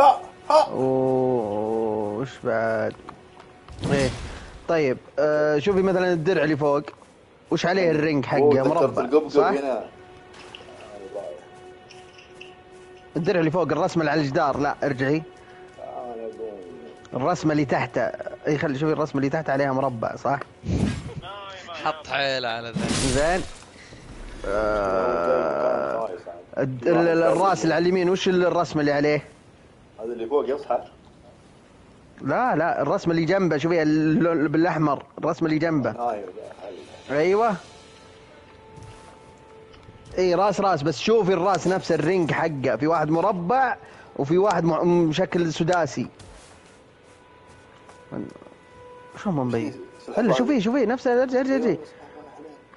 وش بعد؟ إيه. طيب آه شوفي مثلا الدرع اللي فوق. وش عليه ال ring حقه؟ مربع صح؟ الدرع اللي فوق الرسمة اللي على الجدار. لا ارجعي. الرسمة اللي تحت. اي خلي شوفي الرسمة اللي تحت عليها مربع صح؟ حط حيل على ذا. زين. آه الراس اللي على اليمين وش الرسمة اللي عليه؟ هذا اللي فوق يصحى لا لا الرسمة اللي جنبه شوفي اللون بالأحمر الرسمة اللي جنبه. أيوه إي راس راس بس شوفي الراس نفس ال ring حقه. في واحد مربع وفي واحد مشكل سداسي. شو ما مبين هلا شوفي شوفي نفسه ارجع ارجع ارجع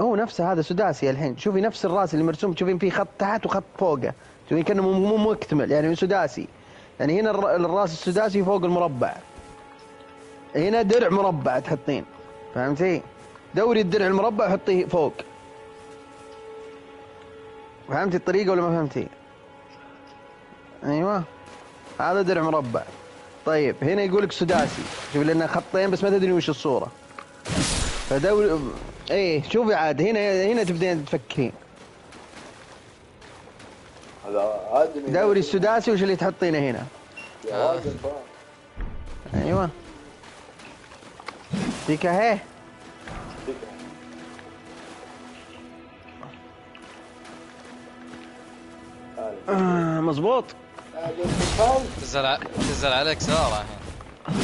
هو نفسه هذا سداسي الحين. شوفي نفس الراس اللي مرسوم تشوفين فيه خط تحت وخط فوقه. تشوفين كأنه مو مكتمل يعني سداسي. يعني هنا الر- الراس السداسي فوق المربع. هنا درع مربع تحطين. فهمتي؟ دوري الدرع المربع حطيه فوق. فهمتي الطريقة ولا ما فهمتي؟ أيوه. هذا درع مربع. طيب هنا يقول لك سداسي. شوف لأنه خطين بس ما تدري وش الصورة. فدوري إيه شوفي عاد هنا هنا تبدين تفكرين. هذا ادمي دوري السداسي وش اللي تحطينه هنا؟ راجل فا. أيوه. ديك اهي آه مزبوط تنزل ع- تنزل عليك سارة الحين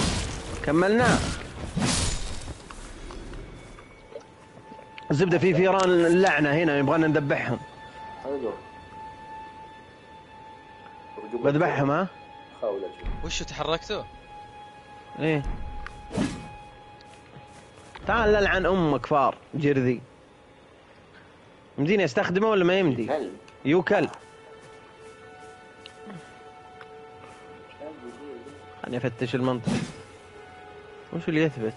كملناه الزبدة في فيران اللعنة هنا يبغانا نذبحهم حلو بذبحهم ها؟ حاول أشوف وشو تحركتوا؟ إيه تعال لعن أمك فار جرذي يمديني أستخدمه ولا ما يمدي؟ يوكل خليني أفتش المنطقة وش اللي يثبت؟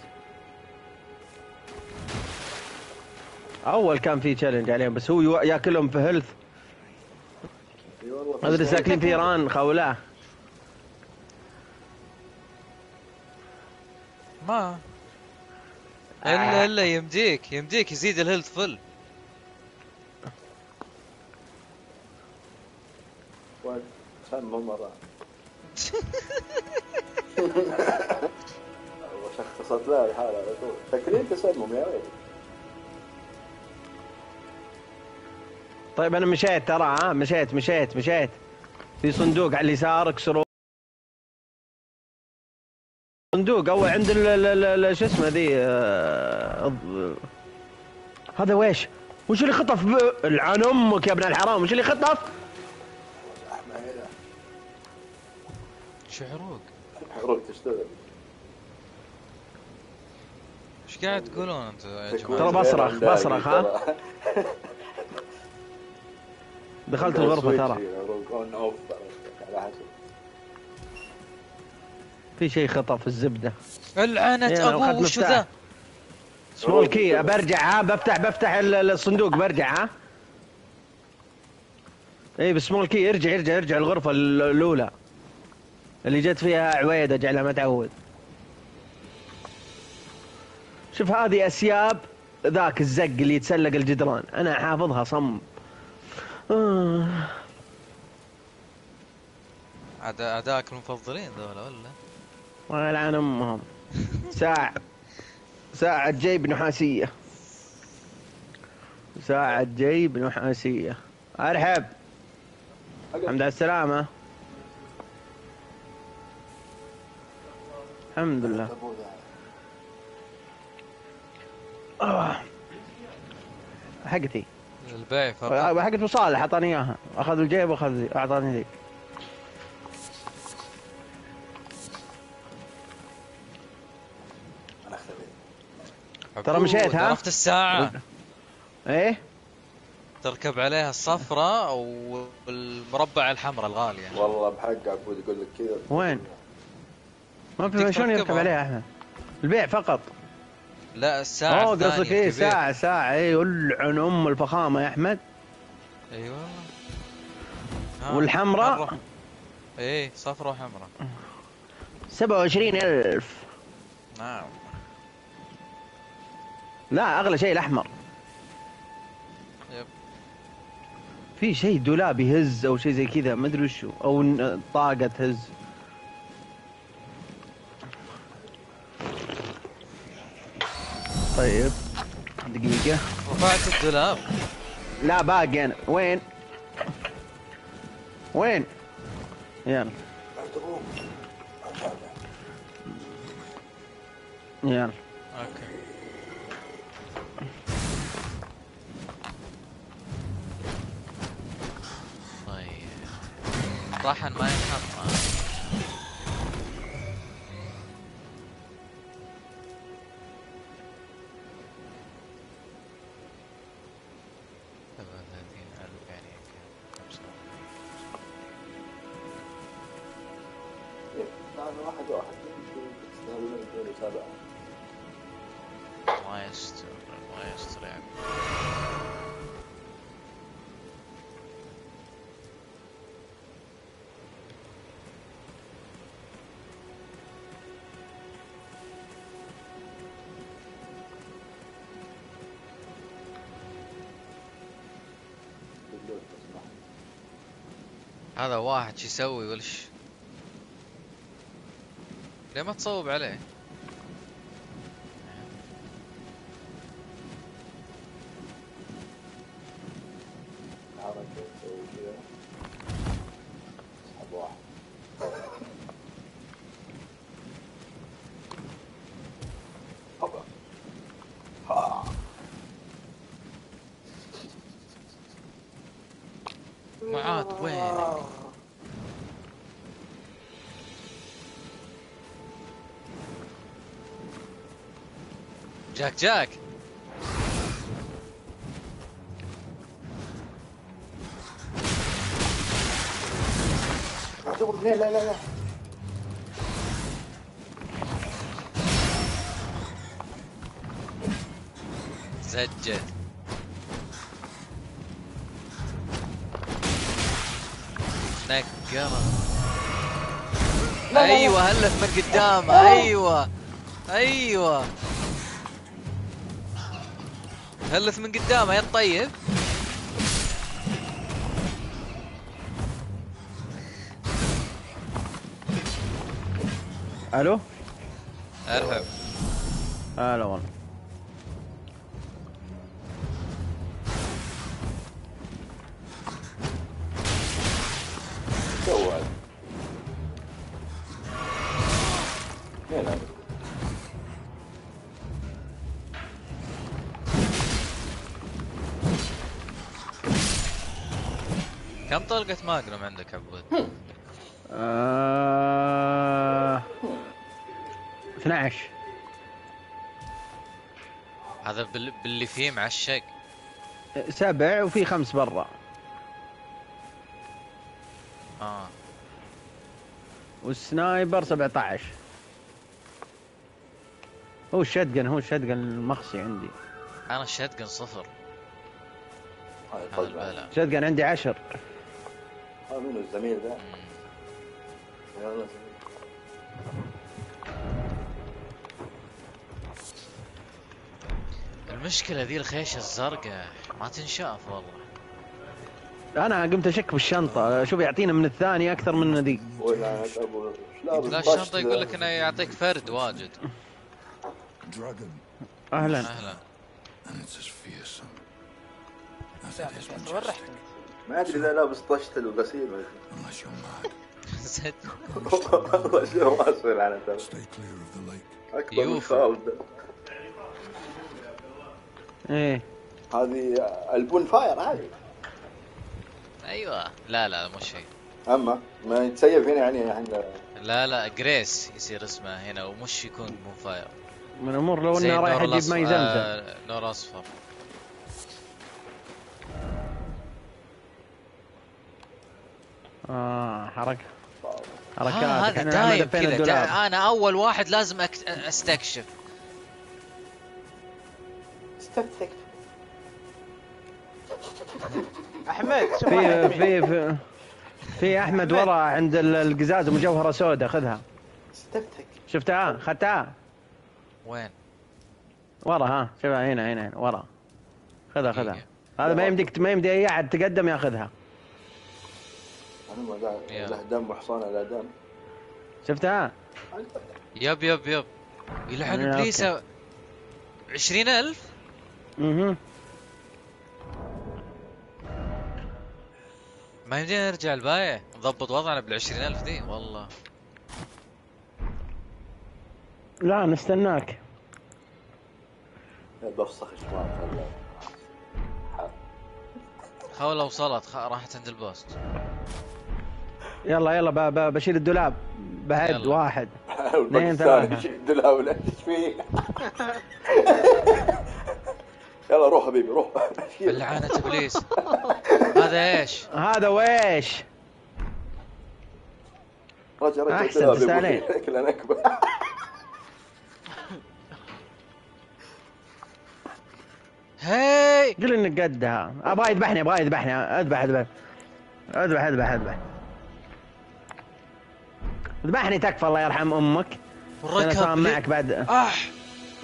أول كان في challenge عليهم بس هو يو- ياكلهم في health هذا اللي ساكنين في إيران خولاه. ما. الا إلا يمديك يمديك يزيد ال health full سمه مرة شخصت له الحالة على طول. فاكرين تسمم يا ويلي؟ طيب أنا مشيت ترى ها؟ مشيت مشيت مشيت. في صندوق على اليسار اكسروا. صندوق أول عند ال- ال- ال- ال- شو اسمه ذي آه، هذا ويش؟ وش اللي خطف؟ ب... العن أمك يا ابن الحرام وش اللي خطف؟ شو حروق حروق تشتغل. إيش قاعد تقولون أنتم يا ترى جماعة؟ بصرخ- بصرخ، ها؟ [laughs] دخلت الغرفة ترى. في شيء خطف الزبدة. العنت إيه، ابوه وشو مفتاح. ذا سمول كي برجع ها بفتح بفتح ال- ال- الصندوق برجع ها. اي بسمول كي ارجع ارجع ارجع الغرفة ال- الأولى. اللي جت فيها عويدة جعلها ما تعود. شوف هذه أسياب ذاك الزق اللي يتسلق الجدران. أنا حافظها صم. عاد اعدائك المفضلين ذولا ولا؟ الله يلعن أمهم. [laughs] ساعة. ساعة جيب نحاسية ساعة جيب نحاسية أرحب. الحمد على السلامة. الحمد لله. آه. حقتي. البيع فقط. حقت ابو صالح أعطاني إياها. أخذ الجيب وأخذ ذي أعطاني ذي. ترى مشيت، ها؟ عرفت الساعة. إيه؟ تركب عليها الصفراء والمربع الحمراء الغالية والله بحق عبود يقول لك كذا. وين؟ ما في شلون يركب. عليها احمد البيع فقط. لا الساعة أوه الثانية قصدك إيه. ساعة ساعة. إيه يلعن أم الفخامة يا أحمد. اي والله ها، والحمراء؟ إيه صفراء وحمراء. 27000 نعم. لا أغلى شيء الأحمر. يب. في شيء دولاب يهز أو شيء زي كذا ما أدري وشو أو طاقة تهز. طيب. دقيقة. رفعت الدولاب. لا باقي أنا. وين؟ وين؟ يلا. يلا. أوكي. طيب. طحن ما ينحط هذا واحد شو يسوي ولش ليه ما تصوب عليه؟ جاك جاك لا لا لا. سجل نقره أيوه هلف من قدامه. أيوه. أيوه. هلف من قدامه يا الطيب ألو؟ ارحب هلا والله. طلقة ماجنوم عندك عبود؟ آه... 12 هذا بال- باللي فيه معشق سبع وفي خمس برا. آه. والسنايبر 17 هو الشتقن هو الشتقن المخصي عندي. أنا الشتقن صفر. هذا هذا طلع. البلا الشتقن عندي 10 ذا؟ مم. يلا. المشكلة ذي الخيشة الزرقاء ما تنشاف والله أنا قمت أشك بالشنطة أشوف يعطينا من الثاني أكثر من ذي لا الشنطة؟ يقول لك إنه يعطيك فرد واجد أهلا أهلا وين رحت؟ ما أدري إذا لابس طشت الغسيل unless you're mad. زد والله شو ما [laughs] على ترى. Stay clear of the lake. أكبر من يوفا. خالد ده. إيه. هذه البون فاير هذه. أيوه. لا لا مو شيء. أما ما يتسيف هنا يعني عند لا لا جريس يصير اسمه هنا ومش يكون مو فاير. من الأمور لو إنه رايح يجيب ماي زمزم. آه، نور أصفر. آه حركة. حركات ها هذا دايم كذا. أنا أول واحد لازم أكت... أستكشف. استفتك أحمد شوف في. في في في أحمد ورا عند ال- القزاز مجوهرة سوداء. خذها. استفتك شفتها؟ أخذتها؟ وين؟ ورا ها. شوفها هنا هنا هنا. ورا. خذها خذها. هذا ما يمديك ما يمدي أي أحد تقدم ياخذها. أنا ما قاعد يلا. له دم وحصان على دم. شفتها؟ يب يب يب. يلعن يا إبليس. عشرين ألف؟ أها ما يمدينا نرجع الباية؟ نضبط وضعنا بالعشرين ألف دي؟ والله. لا نستناك. بفسخ شمال خله خول لو وصلت خ... راحت عند البوست. يلا يلا ب- ب- بشيل الدولاب بعد. واحد [laughs] والباكستاني ثلاثة. الدولاب ولا إيش فيه [laughs] يلا روح حبيبي روح. [laughs] باللعنة إبليس هذا إيش؟ هذا ويش رجع رجع يا تستاهلين. أبوي. كل أنا اكبر هاي قل إنك قدها أبغى يذبحني أبغى يذبحني أذبح أذبح أذبح أذبح أذبح اذبحني تكفى الله يرحم أمك سام لي... معك بعد اح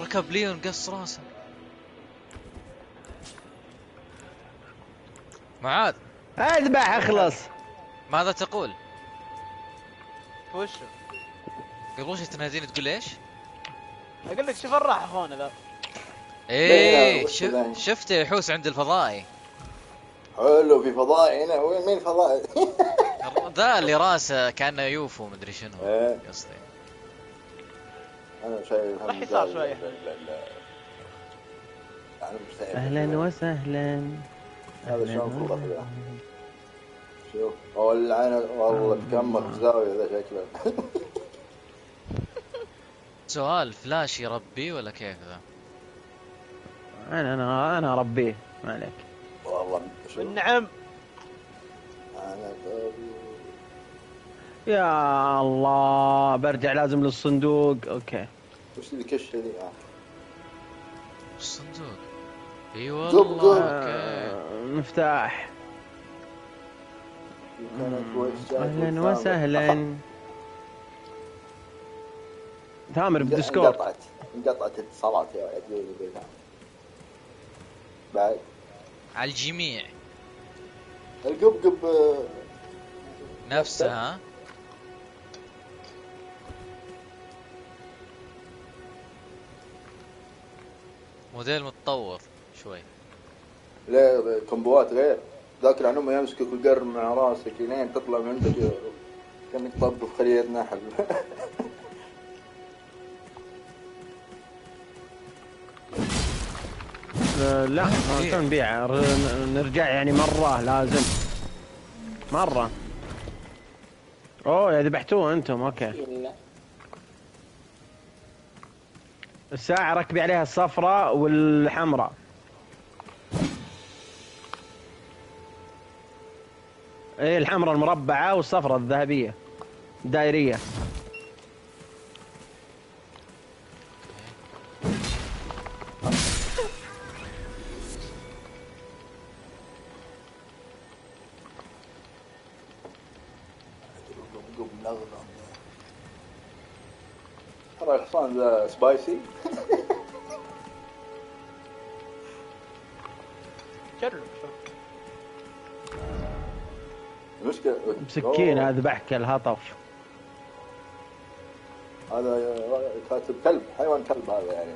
ركب ليون قص راسه معاذ اذبح اخلص ماذا تقول؟ وشو؟ قبل وش تناديني تقول إيش؟ أقول لك شوف الراحة هون ذا إيه وش؟ شفته يحوس عند الفضائي حلو في فضاء هنا. وين مين فضاء [laughs] ذا اللي راسه كأنه يوفو مدري شنو. إيه. قصدي. أنا شايف راح أهلا وسهلا. هذا شلون شوف. والله والله تكمل في زاوية ذا شكله. [laughs] سؤال فلاش يربي ولا كيف ذا؟ أنا أنا أنا أربيه. ما عليك. والله شوف والنعم. أنا يا الله برجع لازم للصندوق. أوكي. وش ذي كش ذي آه. الصندوق؟ إي والله. آه، مفتاح. أهلا وسهلا. تامر بالديسكورد. انقطعت. انقطعت اتصالات يا ولد بعد. على الجميع. القبقب آه، نفسه ها؟ موديل متطور شوي. لا كومبوات غير. ذاك العنوم يمسكك ويقرب مع راسك لين تطلع من عندك كأنك طب في خلية نحل. [laughs] لا ما نبيع. نرجع يعني مرة لازم. مرة. أوه يا ذبحتوه أنتم أوكي. الساعة ركبي عليها الصفراء والحمراء إيه الحمراء المربعة والصفراء الذهبية. دائرية سبايسي جرب شوف المشكلة بسكينة اذبحك الهطف. هذا كاتب كلب حيوان كلب هذا يعني.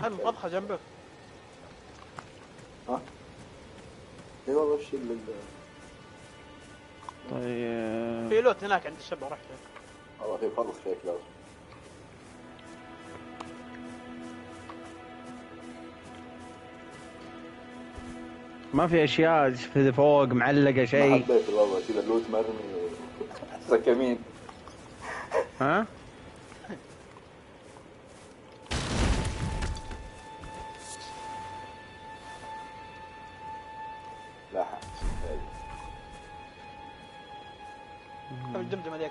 هاي المطبخة جنبك. اي والله وش ال طيب في لوت هناك عند الشبه رحت والله في فرص فيك لو. ما في أشياء في فوق معلقة ما شيء؟ حبيت والله كذا اللوت مرمي. احسه كمين. ها؟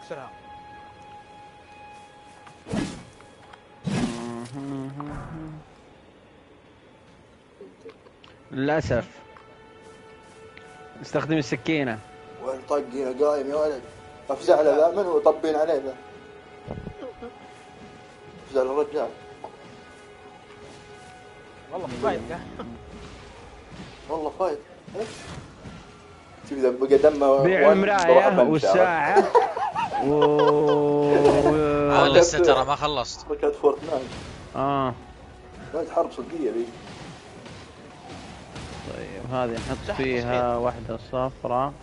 اكسرها للأسف. استخدم السكينة. وين طقينا قايم يا ولد؟ أفزع له ذا من هو طبين عليه ذا؟ أفزع الرجال والله مش فايد والله فايت. شوف إذا بقى دمه بيع المراية. والساعة و... لسه ترى ما خلصت. حركات فورتنايت. آه. كانت حرب صدقية ذي طيب هذه نحط فيها واحدة صفراء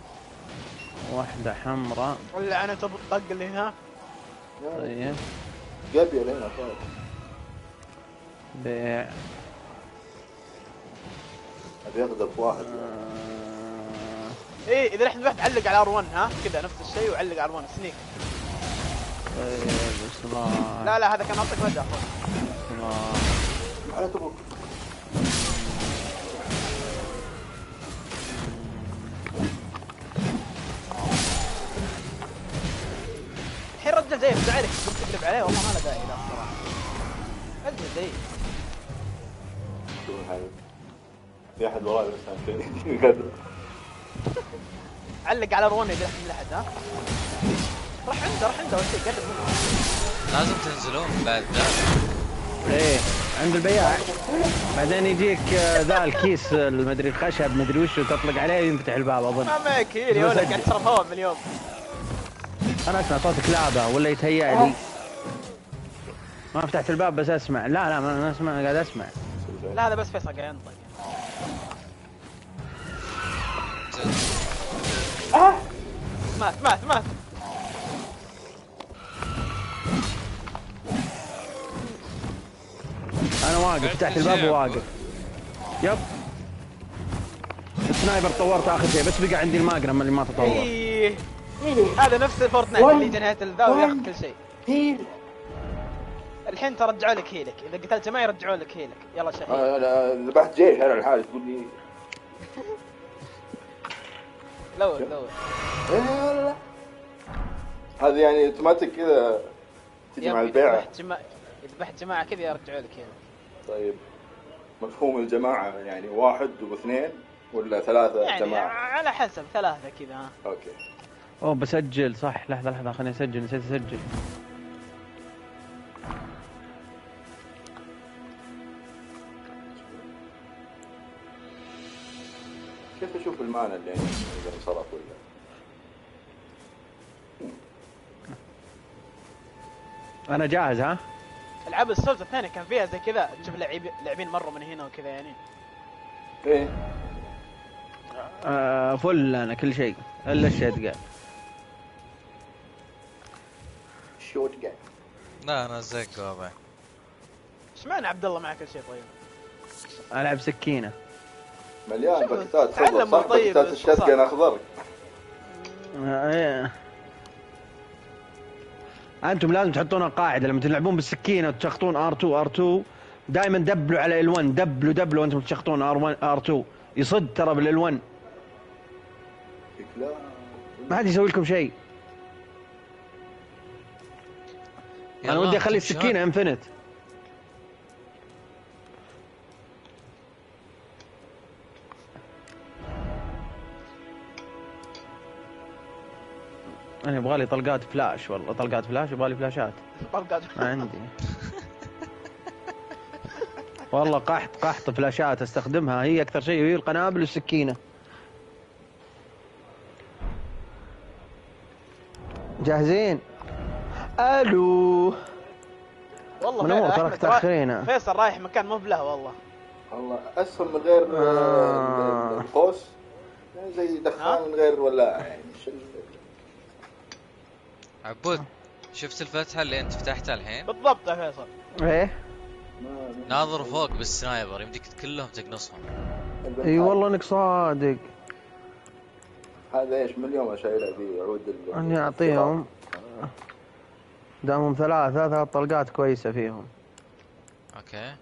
واحدة حمراء. أنا تبغى الطق اللي هناك طيب. قبل هنا فايت. بيع. ابي واحد. آه، إيه إذا رحت ذبحت علق على ار1 ها؟ كذا نفس الشيء وعلق على ار1 سنيك طيب اصلاح لا لا هذا كان أعطيك وجه اصلاح على تبغى الحين رجل زي عليك تقوم تقلب عليه؟ والله ما له داعي لا الصراحه رجل زي في أحد وراي بس [laughs] علق على R1 اذا رحت من لحد ها؟ راح عنده راح عنده. اول شيء قرب منه. لازم تنزلون بعد ذا إيه عند البياع. بعدين يجيك آه، ذا الكيس المدري الخشب مدري وش تطلق عليه ينفتح الباب أظن. ما heal يا ولد قاعد تشرب هواء من اليوم. أنا أسمع صوت كلابه ولا يتهيأ لي؟ ما فتحت الباب بس أسمع. لا لا ما أسمع قاعد أسمع. لا هذا بس فيصل قاعد ينطق. مات مات مات. أنا واقف فتحت الباب وواقف. يب. ال sniper طورت آخر شيء بس بقى عندي ال magnum اللي ما تطور. إيه. هذا نفس الفورتنايت اللي نهايه الذا وياخذ كل شيء. heal. الحين ترى رجعوا لك heal ك. إذا قتلت جماعة يرجعوا لك heal ك. يلا شهيد أنا ذبحت جيش أنا الحالي تقول لي. لور إيه والله. هذه يعني أوتوماتيك كذا تجي مع إذا البيعة ذبحت جماعة ذبحت جماعة كذا يرجعوا لك heal ك طيب. مفهوم الجماعة يعني واحد واثنين ولا ثلاثة يعني جماعة؟ على حسب ثلاثة كذا. ها أوكي. اوه بسجل صح. لحظة لحظة خليني أسجل نسيت أسجل. كيف أشوف المعنى اللي يعني انصرف ولا أنا جاهز ها؟ العاب السولز الثانية كان فيها زي كذا تشوف لعيب لاعبين مروا من هنا وكذا يعني. إيه. آه فل أنا كل شيء. إلا الشيت قال شوت جيم. لا أنا زق وضعي إيش معنى عبد الله معك كل شيء طيب؟ ألعب سكينة. مليان باكتات خضر صح؟ باكتات. كان اخضر إيه. أنتم لازم تحطون قاعدة لما تلعبون بالسكينة وتشخطون R2 R2 دائما دبلوا على L1 دبلوا دبلوا وأنتم تشخطون R1 R2 يصد ترى بال L1 لا ما حد يسوي لكم شيء. أنا ودي أخلي. السكينة انفنت أنا يبغى لي طلقات فلاش والله. طلقات فلاش يبغى لي فلاشات. طلقات ما عندي. والله قحط قحط فلاشات أستخدمها. هي أكثر شيء هي القنابل والسكينة. جاهزين؟ ألو. والله منور، تراك تأخرين. رايح- فيصل رايح مكان مو بله والله. والله أسهم من غير آه. آه. القوس يعني زي؟ دخان من غير ولاعة يعني. عبود شفت الفتحة اللي أنت فتحتها الحين؟ بالضبط يا فيصل. إيه. ناظر فوق بالسنايبر يمديك كلهم تقنصهم. البنحاء. إي والله إنك صادق. هذا إيش؟ من اليوم أشيله فيه عود ال- اني اعطيهم دامهم ثلاثة ثلاث طلقات كويسة فيهم. okay.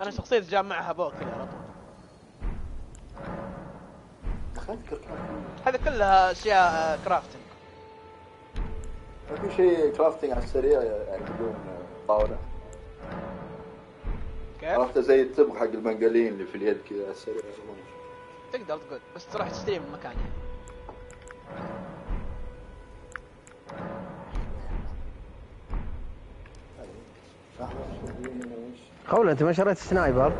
أنا شخصيتي جاب معها بوك كذا على طول. هذه كلها أشياء آه، crafting ما في شيء crafting على السريع يعني بدون طاولة كيف؟ عرفت زي التبغ حق المنقلين اللي في اليد كذا على السريع تقدر تقول بس تروح تشتري من مكان يعني خولة أنت ما شريت سنايبر؟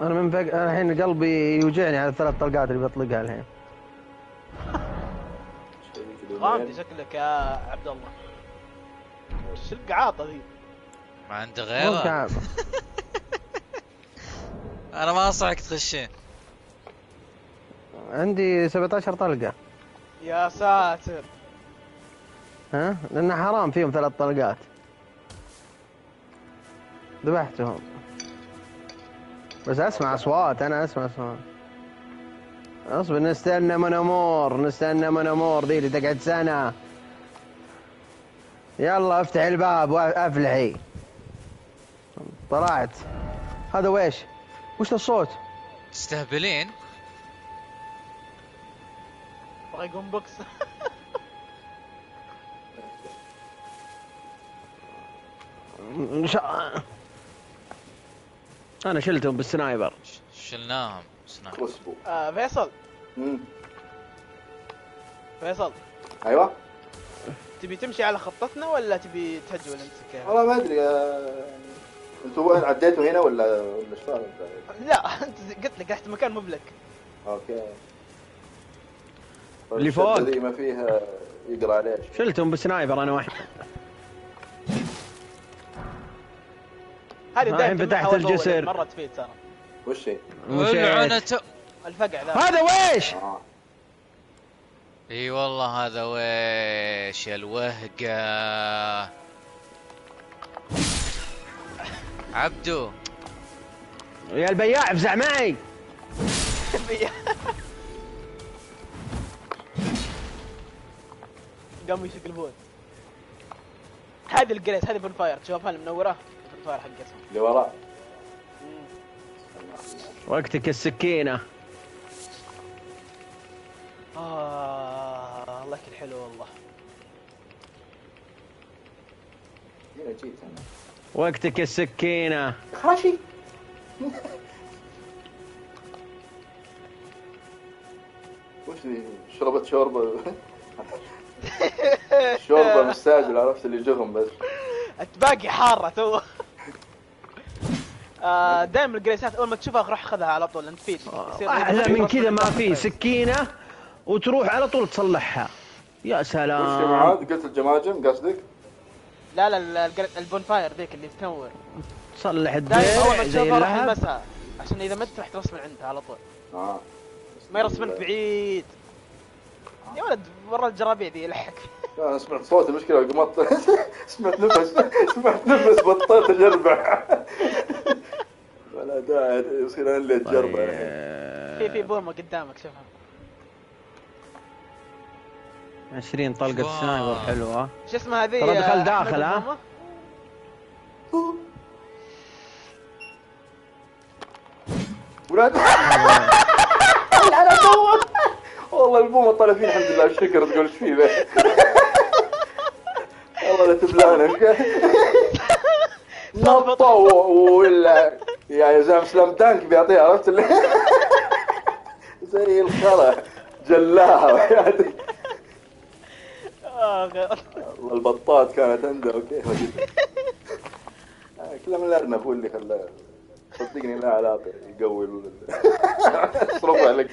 أنا من فق... أنا الحين قلبي يوجعني على الثلاث طلقات اللي بطلقها الحين. غامدي شكلك يا عبد الله. شو القعاطه ذي؟ ما عنده غيره. [laughs] أنا ما أنصحك تخشين عندي 17 طلقة. يا ساتر. ها؟ لأن حرام فيهم ثلاث طلقات. ذبحتهم. بس أسمع أصوات أنا أسمع أصوات. أصبر نستنى من أمور نستنى من أمور ذي اللي تقعد سنة. يلا افتح الباب وأفلحي. طلعت. هذا ويش وش ذا الصوت؟ تستهبلين؟ يقوم بوكس. ش- أنا شلتهم بالسنايبر شلناهم سنايبر كروسبو آه فيصل مم. فيصل أيوه تبي تمشي على خطتنا ولا تبي تهجول انت كيف؟ والله ما أدري آه، أنتوا وين عديتوا هنا ولا ولا إيش صار؟ لا أنت قلت لك رحت مكان مو بلك okay اللي فوق. ما فيها يقرأ عليه. شلتهم بال sniper أنا واحد هذه المحور فتحت الجسر. مرت فيه ترى. وش هي؟ الفقع ذا. هذا ويش؟ آه. إي والله هذا ويش يا الوهقة. عبدو. يا البياع افزع معي. قاموا يشقلبون. هذه ال grace هذه bonfire تشوفها المنورة. fire حقتهم. اللي وراه وقتك السكينة. آه الله يكون حلو والله. جيت وقتك السكينة. خراشي. وش ذي؟ شربت شوربة. [laughs] شوربة مستعجل عرفت اللي جغم بس. باقي حارة تو. آه دائما ال graceات أول ما تشوفها روح خذها على طول أنت فيل يصير- أحلى من كذا ما في طيب. سكينة وتروح على طول تصلحها. يا وش سلام معاذ؟ قلت الجماجم قصدك؟ لا لا البونفاير ذيك اللي تنور. تصلح دائما أول ما تشوفها روح المسها عشان إذا مت راح ترسم عندها على طول. آه. ما يرسمنك بعيد. يا ولد ورا الجرابيع ذي أنا سمعت صوت المشكلة قمطت [laughs] سمعت نفس سمعت نفس بطلت اجربع [laughs] ولا داعي يصير أنا اللي اتجربع طيب. في في بومه قدامك شوفها 20 طلقة. سنايبر حلوة شو اسمها هذه ترى دخل أحمد داخل، ها؟ البومة؟ ولاد [laughs] أنا والله البومة طلع فيه الحمد لله الشكر تقول إيش فيه والله لا تبلعنا. [laughs] نطه ولا يعني زي سلام دانك بيعطيه عرفت اللي؟ [laughs] زي الخرا جلاها. والله البطاط كانت عنده أوكي. آه، كلام الأرنب هو اللي خلاه. صدقني لا علاقة يقوي اصرف [laughs] عليك.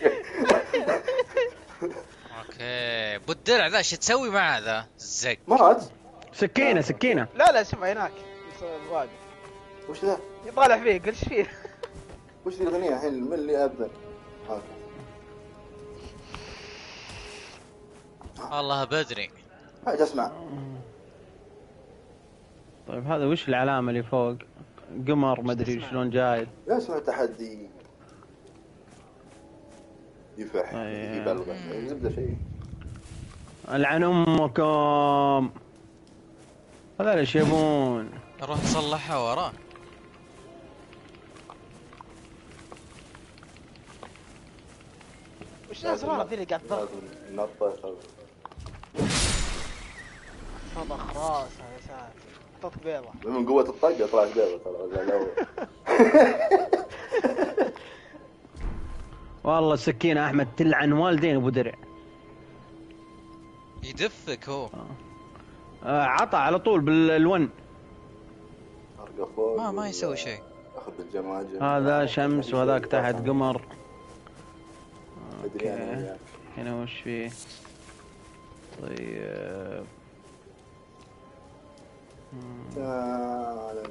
أوكي. بو الدرع ذا شو تسوي مع ذا زق مات سكينة سكينة. لا لا شوف هناك. واقف وش ذا؟ يطالع فيه قل إيش فيه. وش ذي الأغنية؟ الحين من اللي اذن؟ هاك. والله بدري. حاجة اسمع. طيب هذا وش العلامة اللي فوق؟ قمر مدري شلون جاي. لا اسمع تحدي يفح أي. يبلغ زبدة شيء. العن امكم هذا إيش يبون نروح نصلحها وراه. وش الازرار ذي اللي قاعد تضغط. نطه هذا خلاص يا ساتر. حطيت بيضة. من قوة الطقه طلعت بيضة ترى لا، لا. [laughs] والله السكينة أحمد تلعن والدين أبو درع. يدفك هو. آه، عطى على طول بالون. ما ما يسوي شيء. أخذ الجماجم. هذا شمس وهذاك تحت قمر. وياك. هنا وش فيه؟ طيب. تعال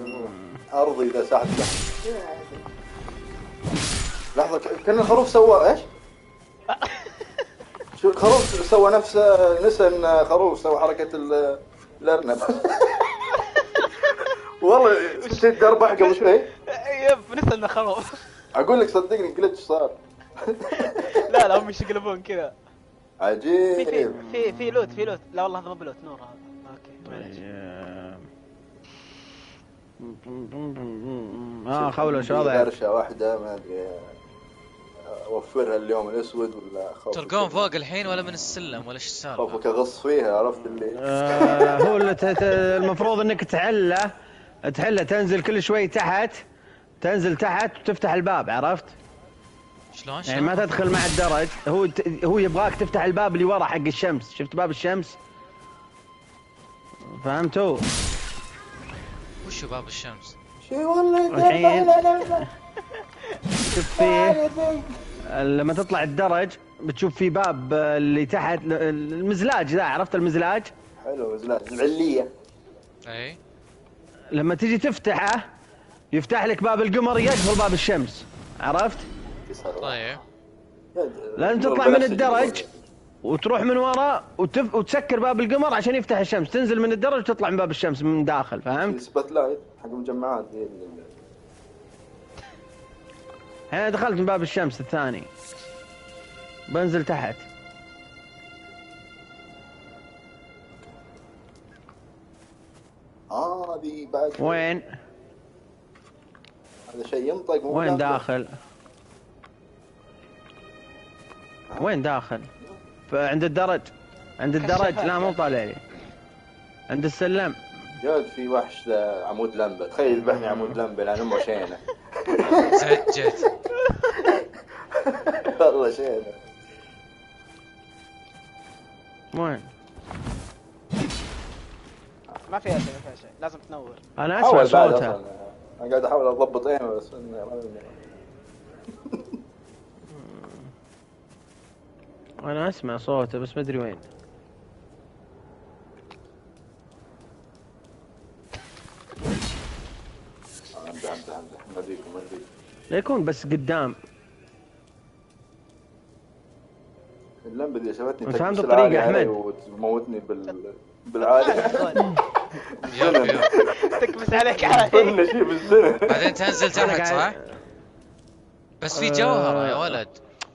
نقول. أرضي إذا ساعد لحظة كأن الخروف سوى إيش؟ شو الخروف سوى نفسه نسى إن خروف سوى حركة ال- الأرنب. [laughs] والله شفت دربح قبل شوي؟ يب نسى إنه خروف. أقول لك صدقني جلتش صار. [laughs] لا لا هم يشقلبون كذا. عجيب. في في في لوت في لوت. لا والله هذا مو بلوت نور هذا. أوكي معليش طيب. آه خولش وضع قرشه واحدة ما أدري. أوفرها اليوم الأسود ولا خوفك تلقون فوق الحين ولا من السلم ولا إيش السالفة خوفك أغص فيها عرفت اللي آه، هو اللي ت- ت- المفروض إنك تحله تحله تنزل كل شوي تحت تنزل تحت وتفتح الباب عرفت؟ شلون يعني ما تدخل مع الدرج هو ت- هو يبغاك تفتح الباب اللي ورا حق الشمس شفت باب الشمس؟ فهمتوا؟ وشو باب الشمس شي والله الحين- [laughs] شوف فيه لما تطلع الدرج بتشوف في باب اللي تحت المزلاج ذا عرفت المزلاج؟ حلو زلال العليه أي. لما تجي تفتحه يفتح لك باب القمر يقفل باب الشمس عرفت؟ طيب. لازم تطلع من الدرج وتروح من ورا وتف... وتسكر باب القمر عشان يفتح الشمس. تنزل من الدرج وتطلع من باب الشمس من داخل فهمت؟ سبت لايت حق المجمعات أنا دخلت من باب الشمس الثاني بنزل تحت هذه بعد وين؟ هذا شيء ينطق مو وين داخل. داخل؟ وين داخل؟ عند الدرج عند الدرج لا مو طالع لي عند السلم يا ولد في وحش ذا عمود لمبة. تخيل يذبحني عمود لمبة لأن امه شينة. [laughs] سجت [laughs] والله شينة. وين؟ ما فيها شيء ما فيها شيء لازم تنور. أنا أسمع صوتها. أنا قاعد أحاول أضبط ايمه بس إنه ما أدري. [laughs] أنا أسمع صوته بس ما أدري وين. لا يكون بس قدام اللمبه دي شفتني بس عنده أحمد. وتموتني بال بالعالي [laughs] يب تكبس عليك [laughs] شيء بالسنة بعدين تنزل تحت صح؟ بس في جوهرة يا آه. ولد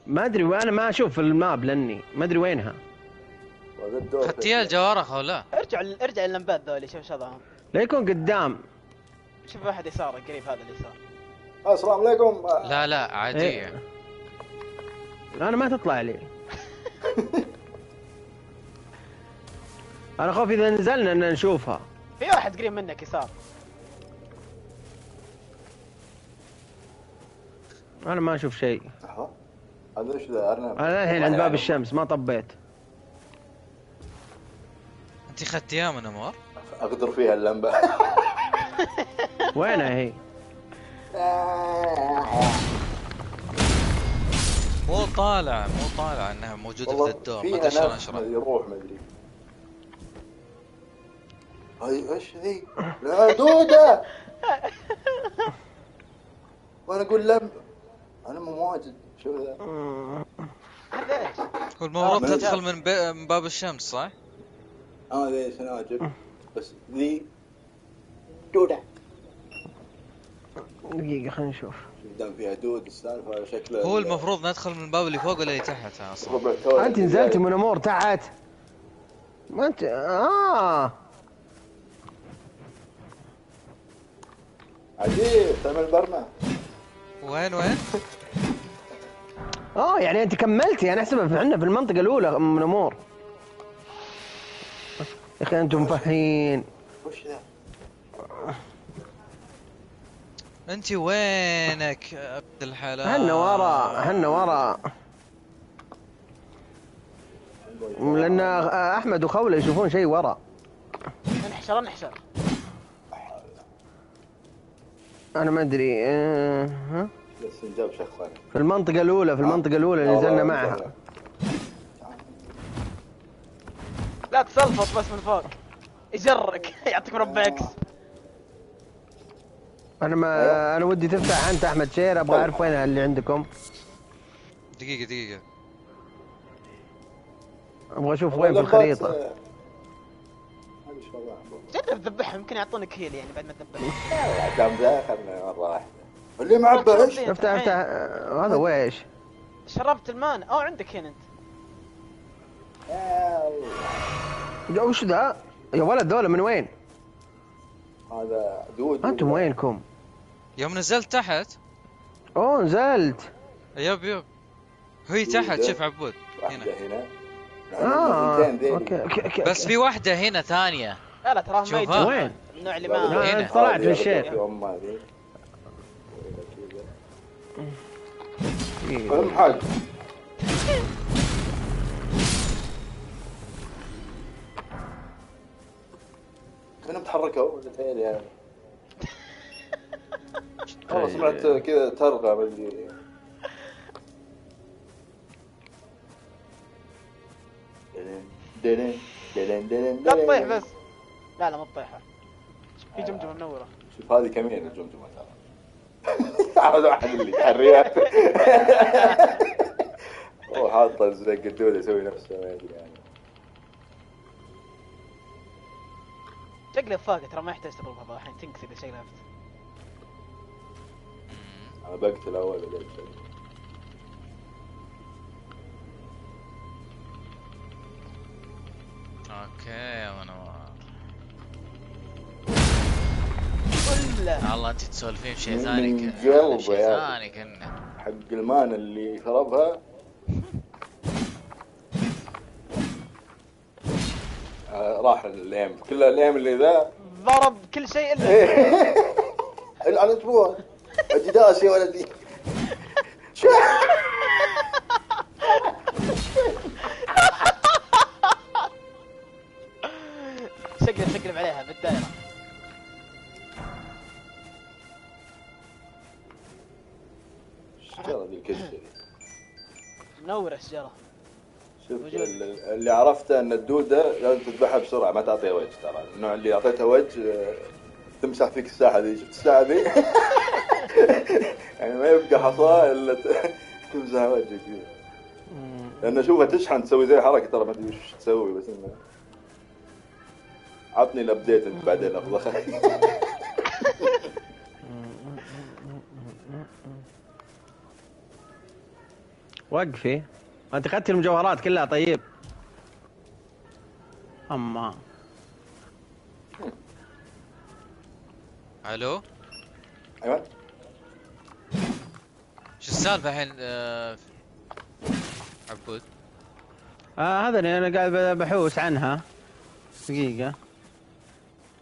ما أدري وأنا ما أشوف الماب لأني ما أدري وينها خدتيها الجوهرة أو لا؟ ارجع ارجع اللمبات ذولي شوف شظاهم لا يكون قدام. شوف واحد يسارك قريب هذا اليسار السلام عليكم. لا لا عادية. إيه. أنا ما تطلع لي. [laughs] أنا خوف إذا نزلنا إن نشوفها. في واحد قريب منك يسار. أنا ما أشوف شيء. هذا إيش ذا؟ ارنب أنا الحين عند باب الشمس ما طبيت. انت خدتيها من أمور؟ أقدر فيها اللمبة [laughs] وينها هي؟ مو طالع مو طالع إنها موجودة في والله الدور ما ادري شلون أشرح يروح ما أدري هاي إيش ذي؟ لا دودة وأنا أقول لم أنا مو واجد شو ذا؟ هذا إيش؟ هو المفروض آه، تدخل من, باب الشمس صح؟ آه ذي سناجر بس ذي دودة. دقيقة خلينا نشوف. دام فيها دود السالفة شكله هو المفروض ندخل من الباب اللي فوق ولا اللي تحت أصلا؟ أنت نزلت من أمور تحت. ما انت آه. عجيب تعمل برمة وين وين؟ آه يعني أنت كملتي أنا احسبها في عندنا في المنطقة الأولى من أمور. أخي أنتم مفهين وش ذا؟ أنت وينك يا عبد الحلال؟ هنا ورا هنا ورا لأن أحمد وخولة يشوفون شيء ورا انحشر انحشر أنا ما أدري آه، ها؟ بس نجاب شخصين في المنطقة الأولى في المنطقة الأولى اللي نزلنا معها لا تسلفط بس من فوق. يجرك. [laughs] يعطيك مربع X. أنا ما أنا ودي تفتح أنت أحمد share أبغى أعرف وين اللي عندكم. دقيقة دقيقة. أبغى أشوف وين في الخريطة. والله جرب ذبحهم. يمكن يعطونك هيل يعني بعد ما تذبحهم [laughs] دام ذا؟ خلنا مرة واحدة اللي معبى إيش؟ افتح افتح آه، هذا ويش شربت المان أو عندك هنا أنت. يا وش ذا يا ولد ذولا من وين؟ هذا دود أنتم وينكم؟ يوم نزلت تحت؟ أوه نزلت. yep yep. هي تحت شوف عبود. هنا. آه. okay okay okay بس في واحدة هنا ثانية. لا لا تراهم ما وين؟ النوع اللي ما هنا. أنت طلعت من ال share. دقيقة. اهم حاجة متحركوا ولا تهيألي يعني. [laughs] والله سمعت كذا ترغى ما ادري دلين دلين دلين لا تطيح بس. لا لا ما تطيحها في جمجمة منورة. شوف هذه كمين الجمجمة ترى. [laughs] هذا واحد اللي يحريها هو حاطه زي القدود يسوي نفسه ما يدري يعني. شقلب فوق ترى ما يحتاج تضربها الحين تنكس إذا شقلبت أنا بقتل أول شيء أوكي يا ولا. الله أنت تسولفين شيء ثاني من ك- قلبه شيء يا ثاني كنا. حق المان اللي شربها راح الايم كل الايم اللي ذا. ضرب كل شيء إلا أنا تبوها اديداس يا ولدي شقلب شقلب عليها بالدائره الشجره ذي الكشة ذي. منورة الشجرة. شوف اللي عرفته أن الدودة لازم تذبحها بسرعة ما تعطيها وجه ترى. النوع اللي اعطيتها وجه آه، تمسح فيك الساحة ذي. شفت الساحة ذي؟ [laughs] يعني ما يبقى حصاه إلا [laughs] تمسح وجهك لأن اشوفها تشحن تسوي زي حركة ترى ما أدري وش تسوي بس إنه عطني الابديت انت بعدين افضل [laughs] وقفي أنت اخذت المجوهرات كلها طيب. أما. ألو؟ أيوه. شو السالفة الحين آه، عبود؟ آه هذا اللي أنا قاعد بحوس عنها. دقيقة.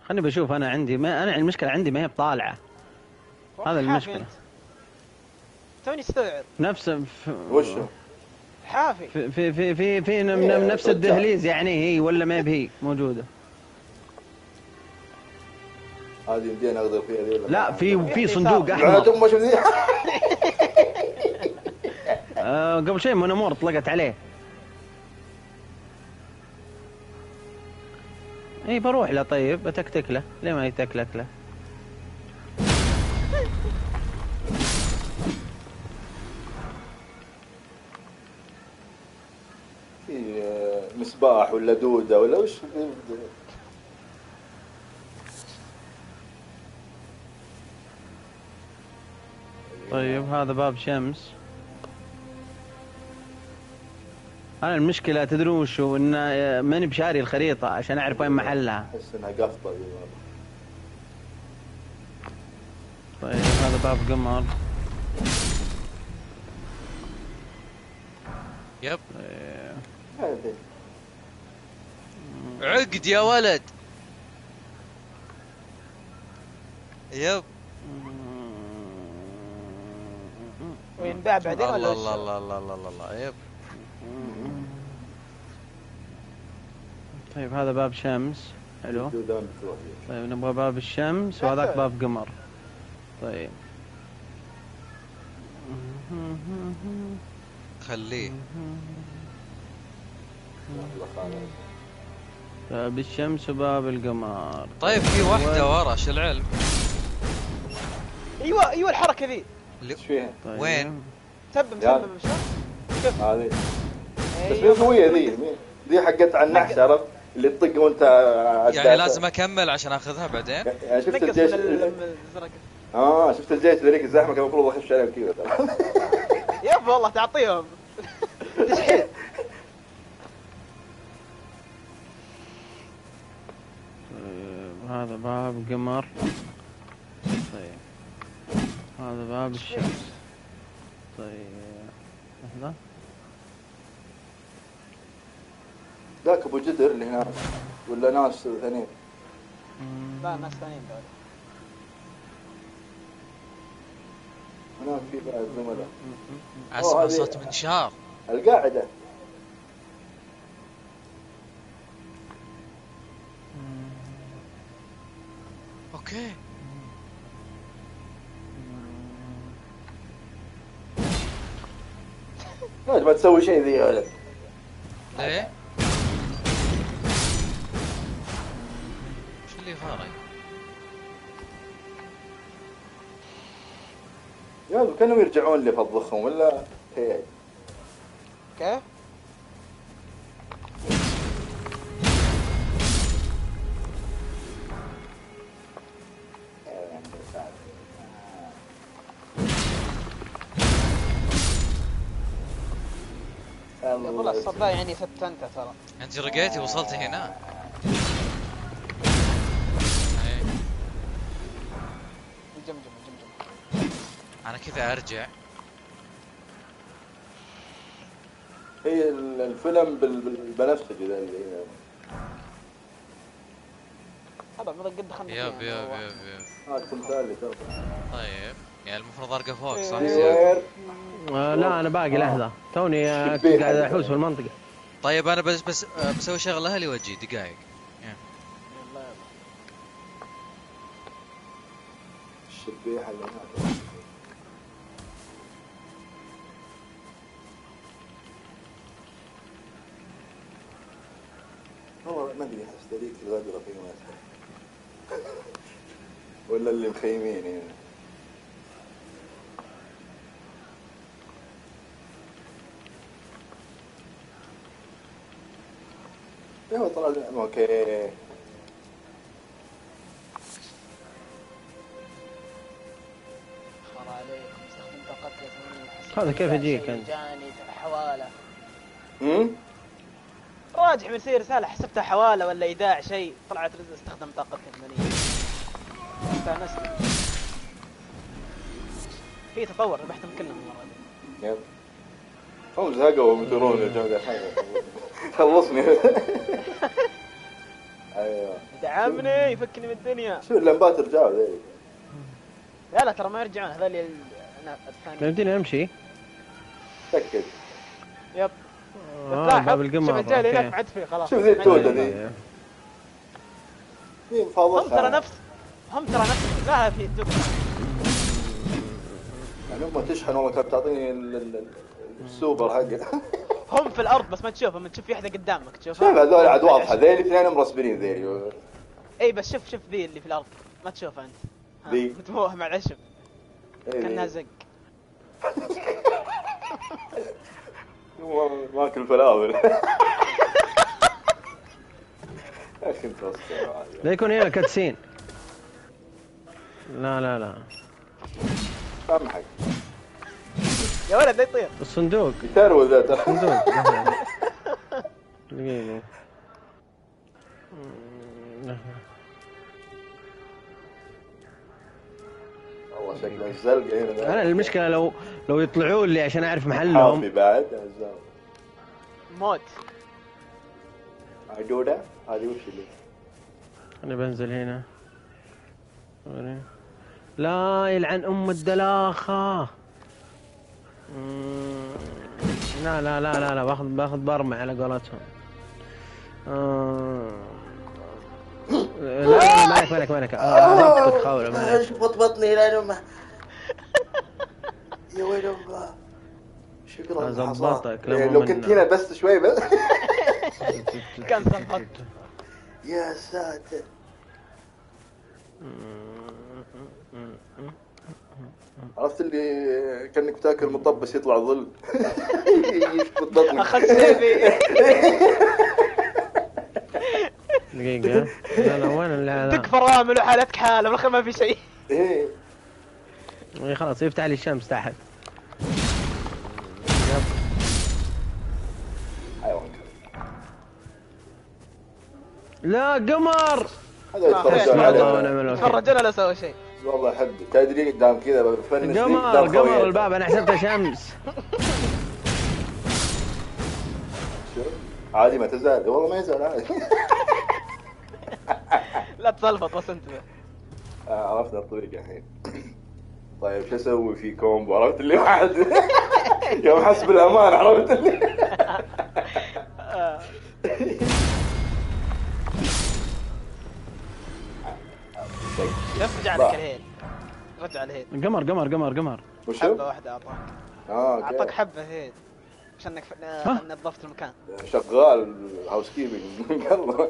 خلني بشوف أنا عندي ما أنا المشكلة عندي ما هي بطالعة. هذا. أنت. توني استوعب نفس في وشو؟ حافي. في في في في, في إيه، نفس. الدهليز يعني هي ولا ما بهي؟ موجودة. هذه يمدينا أقدر فيها ولا لا؟ في في في صندوق أحمر. [laughs] آه قبل شيء منامور طلقت عليه. اي بروح له طيب بتكتك له. ليه ما يتكلك له؟ مصباح ولا دودة ولا وش؟ طيب هذا باب شمس. أنا المشكلة تدرون وشو؟ إن ماني بشاري الخريطة عشان أعرف وين محلها. أحس إنها قفطه طيب هذا باب قمر. يب. طيب. عقد يا ولد. يب. وينباع بعدين ولا الله؟ الله الله الله الله الله. يب. طيب هذا باب شمس. حلو. طيب نبغى باب الشمس وهذاك باب قمر. طيب. خليه. باب الشمس وباب القمر طيب في واحدة ورا شو العلم أيوه أيوه الحركة ذي إيش فيها؟ طيب. وين؟ يا. تبم شوف هذه بس أيوه مين قوية ذي؟ ذي حقت على النحس عرفت؟ اللي تطق وأنت يعني. لازم أكمل عشان أخذها بعدين يعني شفت الجيش آه شفت الجيش ذيك الزحمة كان المفروض اخش عليهم كذا. يب والله تعطيهم [laughs] هذا باب قمر. طيب. هذا باب الشمس. طيب. لحظة ذاك أبو جدر اللي هناك. ولا ناس ثانيين لا ناس ثانيين دول هناك في بعد زملاء. اسمع صوت منشار. القاعدة. أوكي لا [laughs] ما تسوي شيء ذي ولد ليه؟ شو اللي فارق؟ يا كانوا يرجعون لي فضخهم ولا هي كيف؟ والله الصباح يعني فتنته ترى. انت رقيتي وصلتي هنا. إيه. الجمجم الجمجم أنا كذا أرجع. هي ال- الفيلم بال- بال- بالبنفسجي ذا اللي خلاص ما قد دخلنا يب فيها. يب يب يب. هذا ترى طيب. يعني المفروض أرقى فوق صح إيه. زياد؟ آه لا أنا باقي لحظة توني آه، قاعد. أحوس في المنطقة طيب أنا بس بس آه، بسوي شغلة أهلي واجي دقائق يلا يلا. الشبيحه اللي هناك والله ما أدري احس ذيك الغدرة في ناس [laughs] ولا اللي مخيمين هنا أيوه طلع أوكي. خر عليكم استخدم طاقتك يا هذا كيف يجيك أنت؟ جاني حوالة. امم راجع مرسل رساله حسبتها حوالة ولا إيداع شيء. طلعت رز استخدم طاقتك الثمانية استانست في تطور ربحتهم كلهم المرة دي. يلا هم زهقوا ومترون يا جماعة. حاجة خلصني. أيوه. دعمني يفكني من الدنيا. شو اللمبات رجعوا ذي؟ لا لا ترى ما يرجعون هذول ال- أنا الثاني تبديني أمشي. تأكد. يب. لاحظ باب شوف القمر الرجال هناك أوكي. ما عاد فيه خلاص. شوف ذي عاد ذي. مين هم ترى نفس هم ترى نفس. لا في دوك يعني هم تشحن والله كانت تعطيني ال- ال- ال- السوبر حقه. هم في الأرض بس ما تشوفهم تشوف في واحدة قدامك تشوفها شوف هذول عاد واضحه ذي الاثنين مرسبين ذي. إي بس شوف شوف ذي اللي في الأرض. ما تشوفها أنت. ذي. متموه مع العشب. كانها زق. ماكل فلافل. لا يكون هنا كاتسين. لا لا لا. سامحك يا ولد لا يطير. الصندوق. يتروى ذا ترى صندوق لحظة. دقيقة. والله شكله الزلقة هنا. أنا المشكلة لو لو يطلعوا لي عشان أعرف حافي محلهم بعد يا زلمة. موت عدودة هذه وش اللي؟ أنا بنزل هنا. لا يلعن أم الدلاخة. مم، لا لا لا لا لا باخذ باخذ برمع على قولتهم. آه. لا لا مالك مالك مالك. آه، كنت خاولة مالك. بطني إلى امه يا ويل امه شكرا أزبطك حصان. لما لو كنت هنا بس شوي بس. كان صفط يا ساتر. عرفت اللي كأنك بتاكل مطبس يطلع ظل. [laughs] يشفط بطنك. اخذت سيفي دقيقة. لا لا وين اللي هذا تكفى رامل وحالتك حالة بالأخير ما في شيء. إيه. إيه خلاص يفتح لي الشمس تحت. حيوان لا قمر! هذا ونعم الوكيل تفرجنا لا سوى شيء. والله أحب. تدري قدام كذا بفنش قمر قمر. الباب أنا حسبته شمس. شوف. عادي ما تزال. والله ما يزال عادي. [laughs] لا تسلفط بس أنت. آه، عرفنا الطريقة الحين. طيب شو أسوي في كومبو؟ عرفت اللي واحد [laughs] يوم حسب الأمان عرفت اللي [laughs] شوف رجع لك ال heal. رجع ال heal. قمر قمر قمر قمر. وشو؟ حبة واحدة أعطاك. آه أعطاك حبة heal. عشانك ف- ها؟ نظفت المكان. شغال housekeeping [laughs] يلا. [laughs]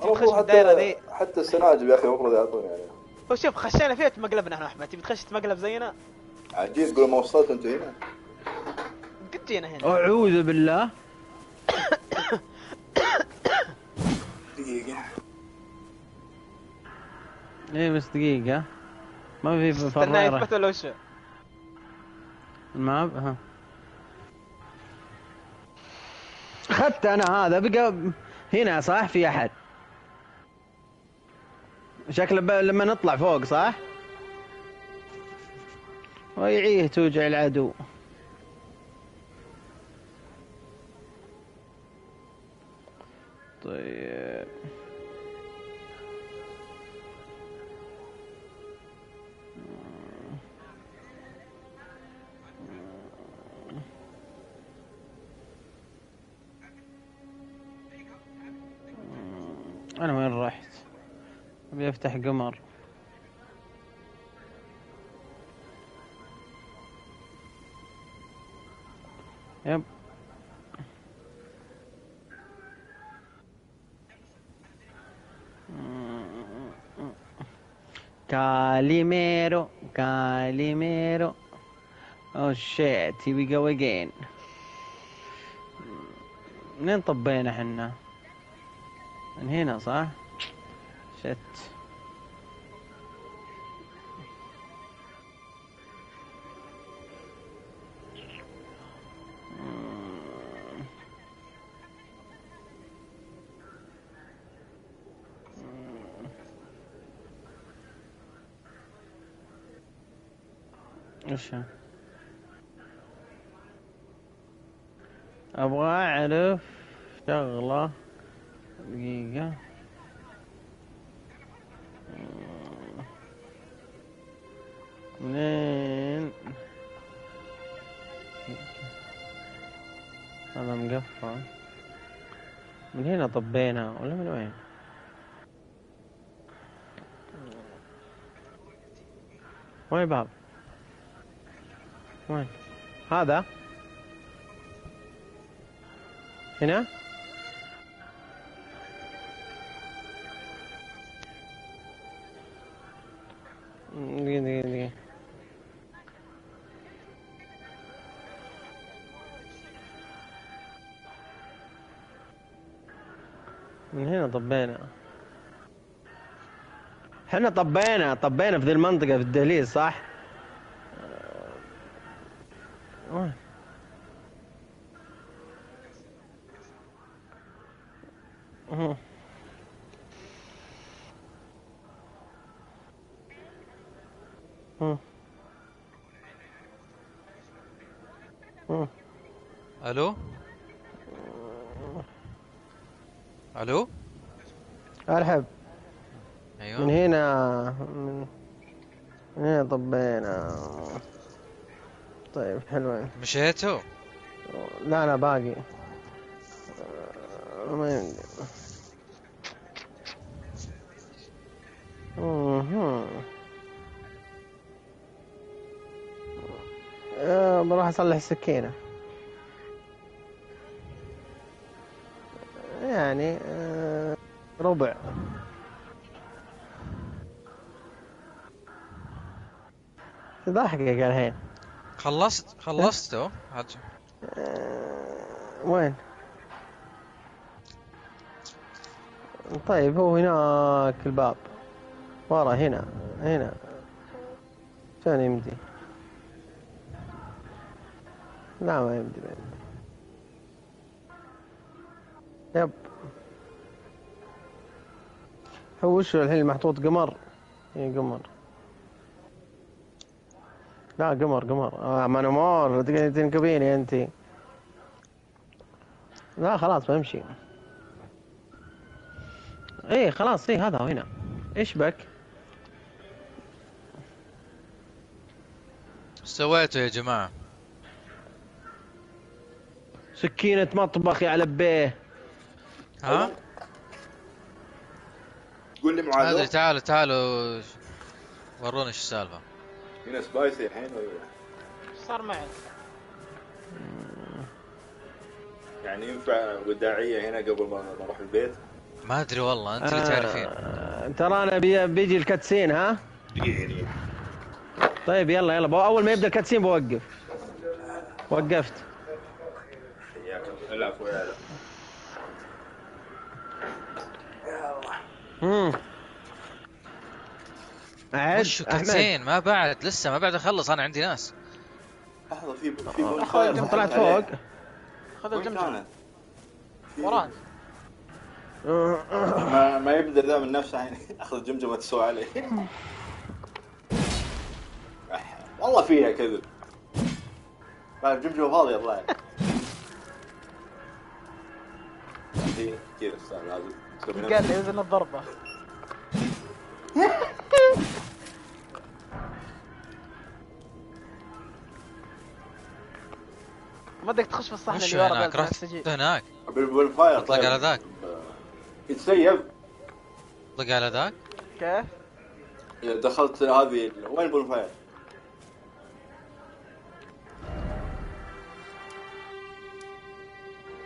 تخش في الدايرة ذي. حتى السناجب يا أخي المفروض يعطوني عليها هو شوف خشينا فيها تمقلبنا إحنا أحمد. تبي تخش تمقلب زينا؟ عجيب تقول ما وصلت أنت هنا. قد جينا هنا. أعوذ بالله. [coughs] دقيقة. إيه بس دقيقة. ما في استنى يثبت ولا وشو الماب ها. اخذت أنا هذا بقى هنا صح؟ في أحد. شكله ب... لما نطلع فوق صح؟ ويعيه توجع العدو. طيب. أنا وين رحت؟ أبي أفتح قمر. يب. Calimero, Calimero. Oh shit, here we go again. منين طبينا حنا؟ من هنا صح؟ شت إيش؟ أبغى أعرف شغلة. دقيقة. منين؟ هذا مقفل. من هنا طبينا ولا من وين؟ وين الباب وين؟ هذا؟ هنا؟ دقيقة دقيقة دقيقة. من هنا طبينا. إحنا طبينا طبينا في ذي المنطقة في الدهليز صح؟ وين؟ أهو. أهو. أهو. ألو ألو ارحب من أيوه هنا من من هنا طبينا طيب حلوين مشيتوا؟ لا لا باقي. مهم. آه، بروح أصلح السكينة. يعني آه، ربع. ضحكك الحين. خلصت خلصتوا هات- آه، وين؟ طيب هو هناك الباب. ورا هنا هنا. شلون يمدي؟ لا ما يمدي ما يمدي. يب. هو وش الحين محطوط قمر؟ اي قمر. لا قمر قمر. آه مور تقعد تنكبيني أنت. لا خلاص بمشي. إيه خلاص إيه هذا هو هنا. إيش بك؟ إيش سويتوا يا جماعة. سكينة مطبخ يا لبيه ها؟ تقول لي معاذ. تعالوا تعالوا. وروني إيش السالفة؟ هنا spicy الحين إيش صار معك؟ يعني ينفع وداعية هنا قبل ما أروح البيت؟ ما أدري والله أنت اللي تعرفين. آه ترى أنا بي بيجي ال cutscene ها؟ دقيقة طيب يلا يلا بو- أول ما يبدأ ال cutscene بوقف. وقفت. حياك الله العفو يا هلا أحمد. كاتسين ما بعد لسه ما بعد أخلص أنا عندي ناس. لحظة في في بول طلعت. فوق. خذ؟ في- وراك. ما ما يبدأ ذا من نفسه يعني. [laughs] أخذ جمجمة تسوى عليه. [laughs] والله فيها كذب. بعد جمجمة فاضية طلعت كذا لازم تسوي قال لي يوزن الضربة. [laughs] ما بدك تخش في الصحن اللي ورا هناك؟ رحت. هناك؟ بالفاير اطلق على ذاك. يتسيب طلق على ذاك؟ كيف؟ دخلت هذه وين ال bonfire؟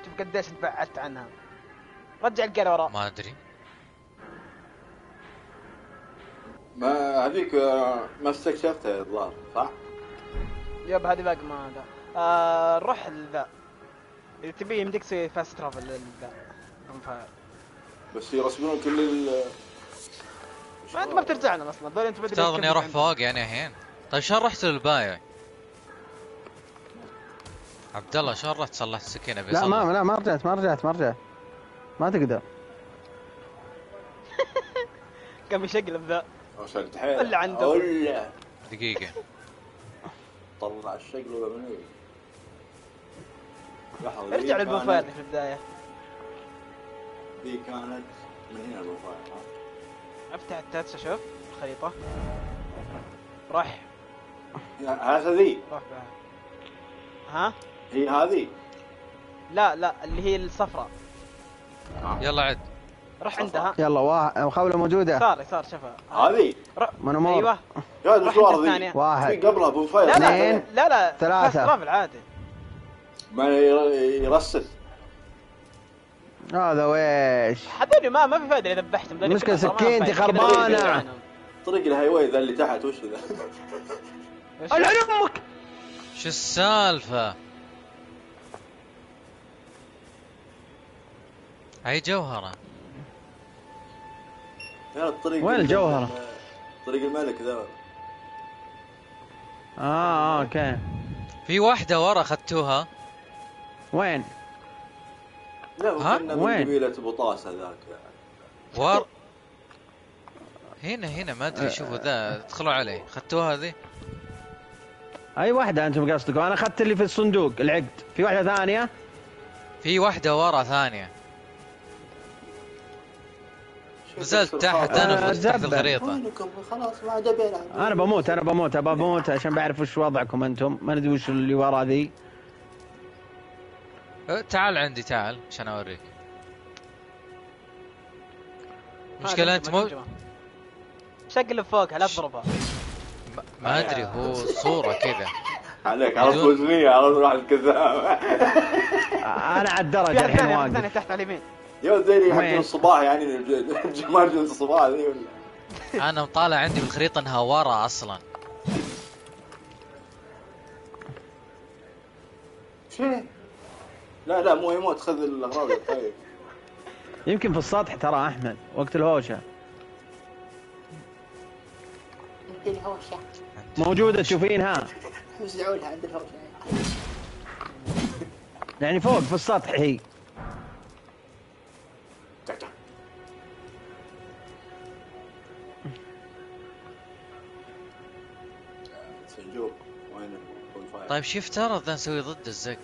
شوف قديش انت بعدت عنها. رجع القلة وراء. ما أدري. ما هذيك آه، ما استكشفتها الظاهر صح؟ yep هذه باقي ما هذا آه روح لذا إذا تبي يمديك تسوي fast travel للذا bonfire. بس يرسمون كل ال ما أنت ما بترجع لهم أصلا دول أنت بدري افترض اني أروح. فوق يعني الحين طيب شلون رحت للبايع؟ عبد الله شلون رحت صلحت السكينة ابي لا. ما لا ما رجعت ما رجعت ما رجعت ما تقدر [laughs] قام يشقلب ذا عشان تحيل اللي عنده. ولا دقيقة طلع الشقلبة من وين؟ ارجع لل bonfire في البداية. ذي كانت من هنا ال bonfire ها؟ أفتح ال touch شوف الخريطة. روح هذا ذي. روح بها ها؟ هي هذه لا لا اللي هي الصفراء. يلا عد. روح عندها. يلا واحد خولة موجودة. يسار يسار شوفها. هذه روح من أمور. أيوه. يا مشوار ذي. واحد. في قبلها bonfire لا لا. لا لا ثلاثة. travel عادي. ما ير- يرسل هذا ويش؟ حبيبي ما ما في فائده إذا ذبحتهم ما سكينتي عنهم. طريق الهاي واي ذا اللي تحت وش ذا؟ العن أمك شو السالفة؟ هاي جوهرة. يا الطريق وين الجوهرة؟ طريق الملك ذا. آه آه، okay. في واحدة ورا اخذتوها وين؟ لا ها؟ وين؟ قبيلة بطاس هذاك ور هنا هنا ما أدري شوفوا ذا ادخلوا عليه. اخذتوها هذه؟ أي واحدة أنتم قصدكم؟ أنا أخذت اللي في الصندوق العقد. في واحدة ثانية؟ في واحدة ورا ثانية. نزلت تحت أنا آه، وفتحت زبل. الخريطه وينكم خلاص ما أنا بموت أنا بموت أبى بموت عشان بعرف وش وضعكم أنتم. ما ندري وش اللي ورا ذي. تعال عندي تعال عشان أوريك. المشكلة أنت مو شقلب فوقها لا تضربها. ما- أدري هو صورة كذا. عليك عرفت وزنية عرفت راح الكذاب أنا على الدرجة الحين واقف. تحت على اليمين. يا زي؟ حقين الصباح يعني جمال جنس الصباح ذي ولا؟ أنا مطالع عندي بالخريطة إنها ورا أصلا. شيء. لا لا مو يموت خذ الأغراض. طيب. يمكن في السطح ترى أحمد وقت الهوشة. عند الهوشة. موجودة تشوفينها. عند الهوشة. يعني فوق في السطح هي. سنجوب وين؟ طيب يفترض ذا نسوي ضد الزق.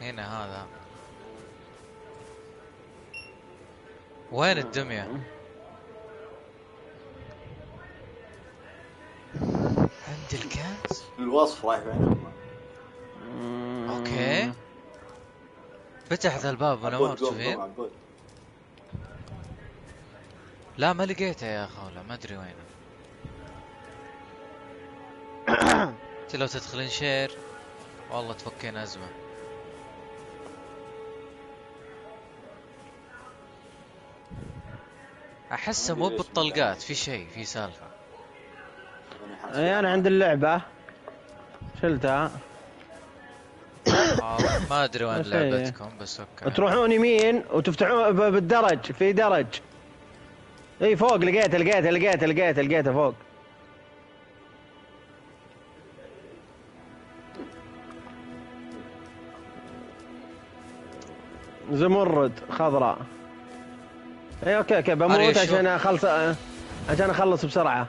هنا هذا. وين الدمية؟ عند الكنز؟ الوصف رايح وين okay. فتح ذا الباب أنا ما عبود لا ما لقيته يا خولة ما أدري وينه. [coughs] أنت لو تدخلين share والله تفكين أزمة. أحسه مو بالطلقات في شيء في سالفة. أي أنا عند اللعبة. شلتها. ما أدري وين. لعبتكم بس okay. تروحون يمين وتفتحون بالدرج في درج. إي فوق لقيته لقيته لقيته لقيته لقيته فوق. زمرد خضراء. إي أوكي أوكي بموت. عشان أخلص عشان أخلص بسرعة.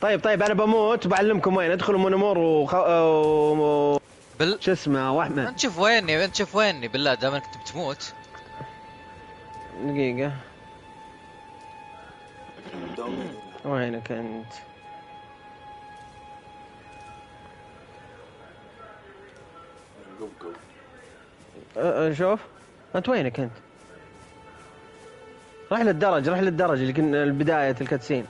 طيب طيب أنا بموت وبعلمكم وين. ادخلوا مونمور وخ... و... بال شو اسمه واحمد. انت شوف ويني انت شوف ويني. بالله دام انك تبي تموت دقيقة. دومين. وينك انت. أه، أه، شوف. انت وينك انت؟ راح للدرج راح للدرج اللي كنا بداية الكاتسين.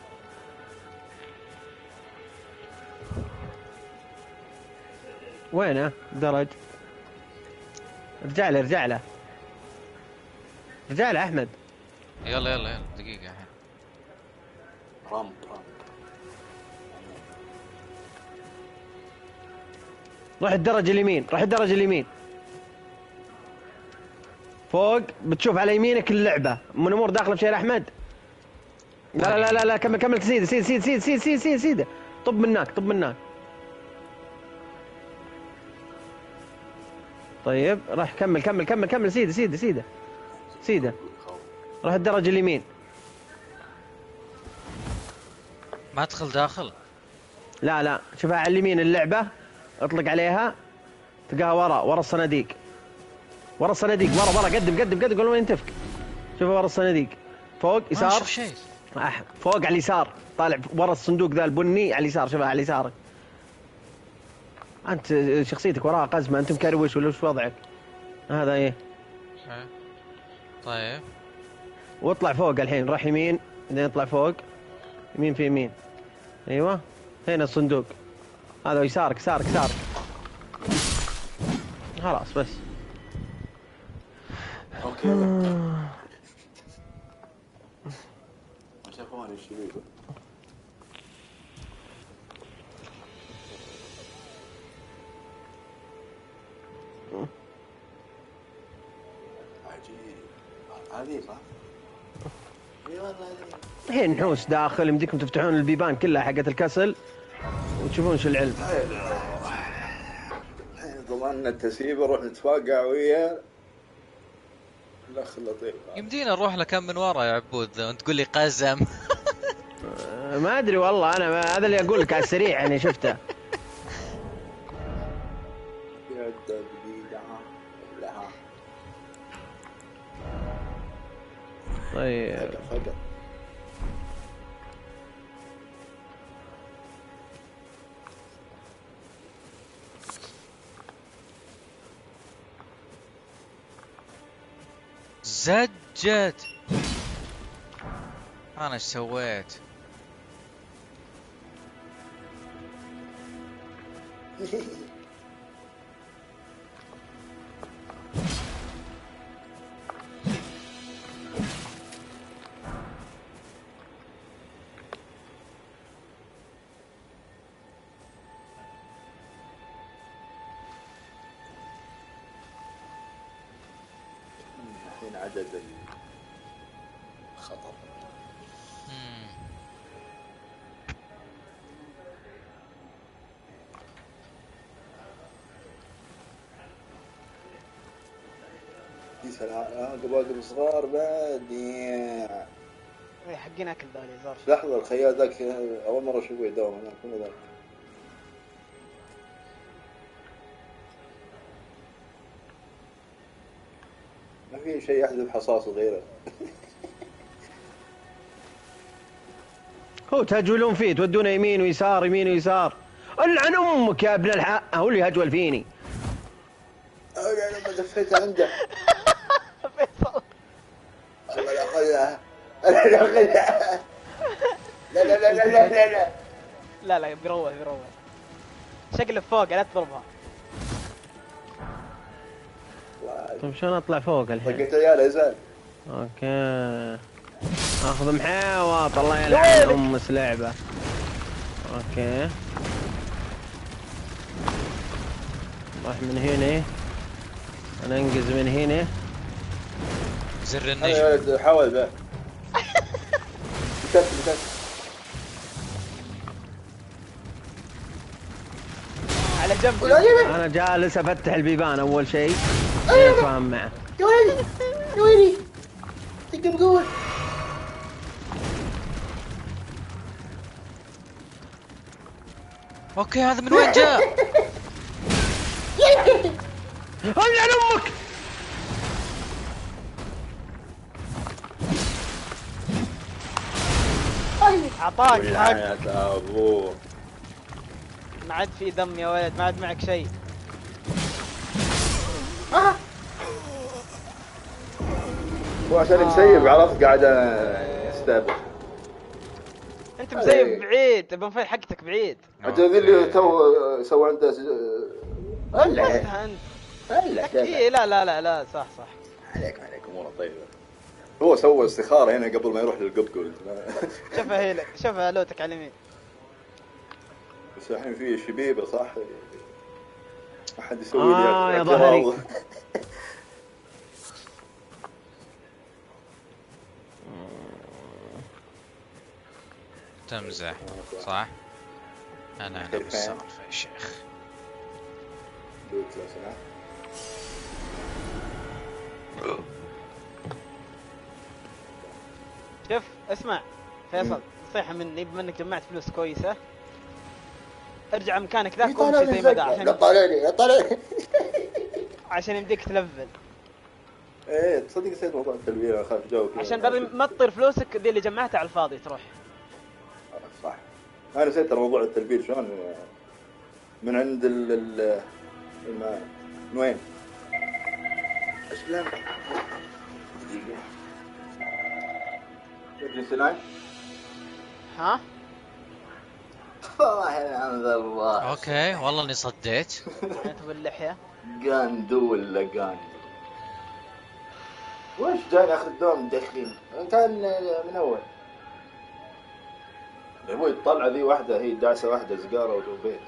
وينه؟ درج. ارجع له ارجع له. ارجع له أحمد. يلا يلا يلا دقيقة الحين. رامب رامب روح الدرج اليمين روح الدرج اليمين. فوق بتشوف على يمينك اللعبة. منمور داخلة بشيء أحمد؟ لا لا لا لا كمل كمل سيد سيد سيد سيد سيد سيد سيد طب منك طب منك طيب راح كمل كمل كمل كمل سيدة سيدة سيدة سيدة. روح الدرج اليمين. ما ادخل داخل؟ لا لا. شوفها على اليمين اللعبة اطلق عليها تلقاها ورا ورا الصناديق. ورا الصناديق ورا ورا. قدم قدم قدم قبل ما ينتفك. شوفها ورا الصناديق. فوق ما يسار. أشوف شيء. فوق على اليسار. طالع ورا الصندوق ذا البني على اليسار. شوفها على يسارك أنت شخصيتك وراها قزمة أنت مكروش ولا وش وضعك؟ هذا إيه؟ إيه. طيب. واطلع فوق الحين روح يمين بعدين اطلع فوق. يمين في يمين. أيوه. هنا الصندوق. هذا يسارك يسارك يسارك خلاص بس. أوكي. شافوني إيش عجيب عجيب ها اي والله. الحين نحوس داخل يمديكم تفتحون البيبان كلها حقت الكسل. وتشوفون شو العلم. الحين ضمننا التسيب نروح نتفاقع وياه. الأخ لطيف يمدينا نروح له كم من ورا يا عبود وانت تقول لي قزم. [laughs] ما أدري والله أنا ما هذا اللي أقول لك على السريع يعني شفته. طيب. فقر فقر زجت. أنا إيش سويت؟ [laughs] من عدد الخطر. قباقم صغار بعد حقين أكل ذا لحظة الخيال ذاك أول مرة أشوفه يداوم هناك شيء يحذف حصاص غيره هو تهجولون فيه تودونه يمين ويسار يمين ويسار. العن أمك يا ابن الحق هو اللي يهجول فيني. أنا لما دفيت عنده. فيصل الله ياخذها أنا ياخذها لا لا لا لا لا لا لا. لا لا بيروح بيروح. شكله فوق لا تضربها. طيب شلون أطلع فوق الحين؟ طقت عيال يا زال أوكي. أخذ محاوط. الله يلعن امس لعبه أوكي. راح من هنا. أنا أنقز من هنا. زر النجم. حاول ذا بكت بكت على جنب. أنا جالس أفتح البيبان أول شيء. اتفاهم معه يا ولدي يا ويلي تقدم قوة أوكي هذا من وين جاء؟ املع أمك أعطاك حق. ولعنة ابوه ما عاد في ذم يا ولد ما عاد معك شيء. هو عشان مسيب عرفت؟ قاعد يستهبل. أنت مزيف إيه. بعيد بنفيل حقتك بعيد. انت ذي اللي تو سوى عنده هلا انت هلا اي لا لا لا لا صح صح. عليك عليك اموره طيبة. هو سوى استخارة هنا قبل ما يروح للقبقل. شوفها هيلك شوفها لوتك على اليمين بس الحين في شبيبة صح؟ ما حد يسوي آه، لي يا ظهري. تمزح صح؟ أنا أنا بالسالفه يا شيخ دوت لو سمحت. شوف اسمع فيصل نصيحة مني بما إنك جمعت فلوس كويسة ارجع مكانك ذاك لي زي ما. ذا لا عشان طالع لي لا طالع لي [laughs] عشان يمديك تلفل. إيه تصدق نسيت موضوع التلبيه اخاف جو كذا. عشان برضه ما تطير فلوسك ذي اللي جمعتها على الفاضي تروح. صح. أنا نسيت ترى موضوع التلبيه شلون؟ من عند ال ال من وين؟ أسلم. دقيقة ها؟ والله العظيم ذا الله أوكي والله إني صديت. أنت باللحية قاندو ولا قاندو وش جاي اخر الدوام مدخلين كان من أول؟ يا أبوي الطلعة ذي واحدة هي داعسه واحدة سجاره ودوبيت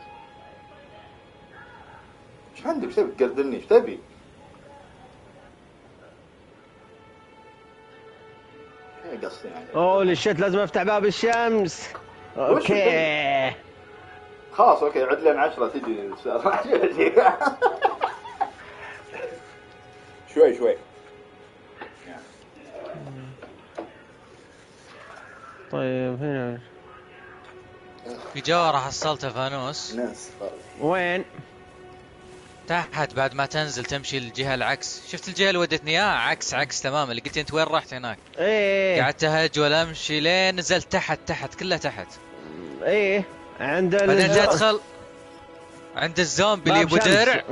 إيش عندك؟ إيش تبي؟ تقردني إيش تبي؟ إيه قصدي يعني. أوه الشت لازم أفتح باب الشمس. أوكي. خلاص أوكي عد لين 10 تجي شوي شوي. طيب هنا. في جوهرة حصلتها فانوس. ناس. وين؟ تحت بعد ما تنزل تمشي الجهة العكس. شفت الجهة اللي ودتني؟ اياها عكس عكس تماما. اللي قلت أنت وين رحت هناك؟ إيه. قعدت أهج أمشي لين نزلت تحت تحت كلها تحت. إيه. عند بعدين ادخل عند الزومبي اللي ابو. درع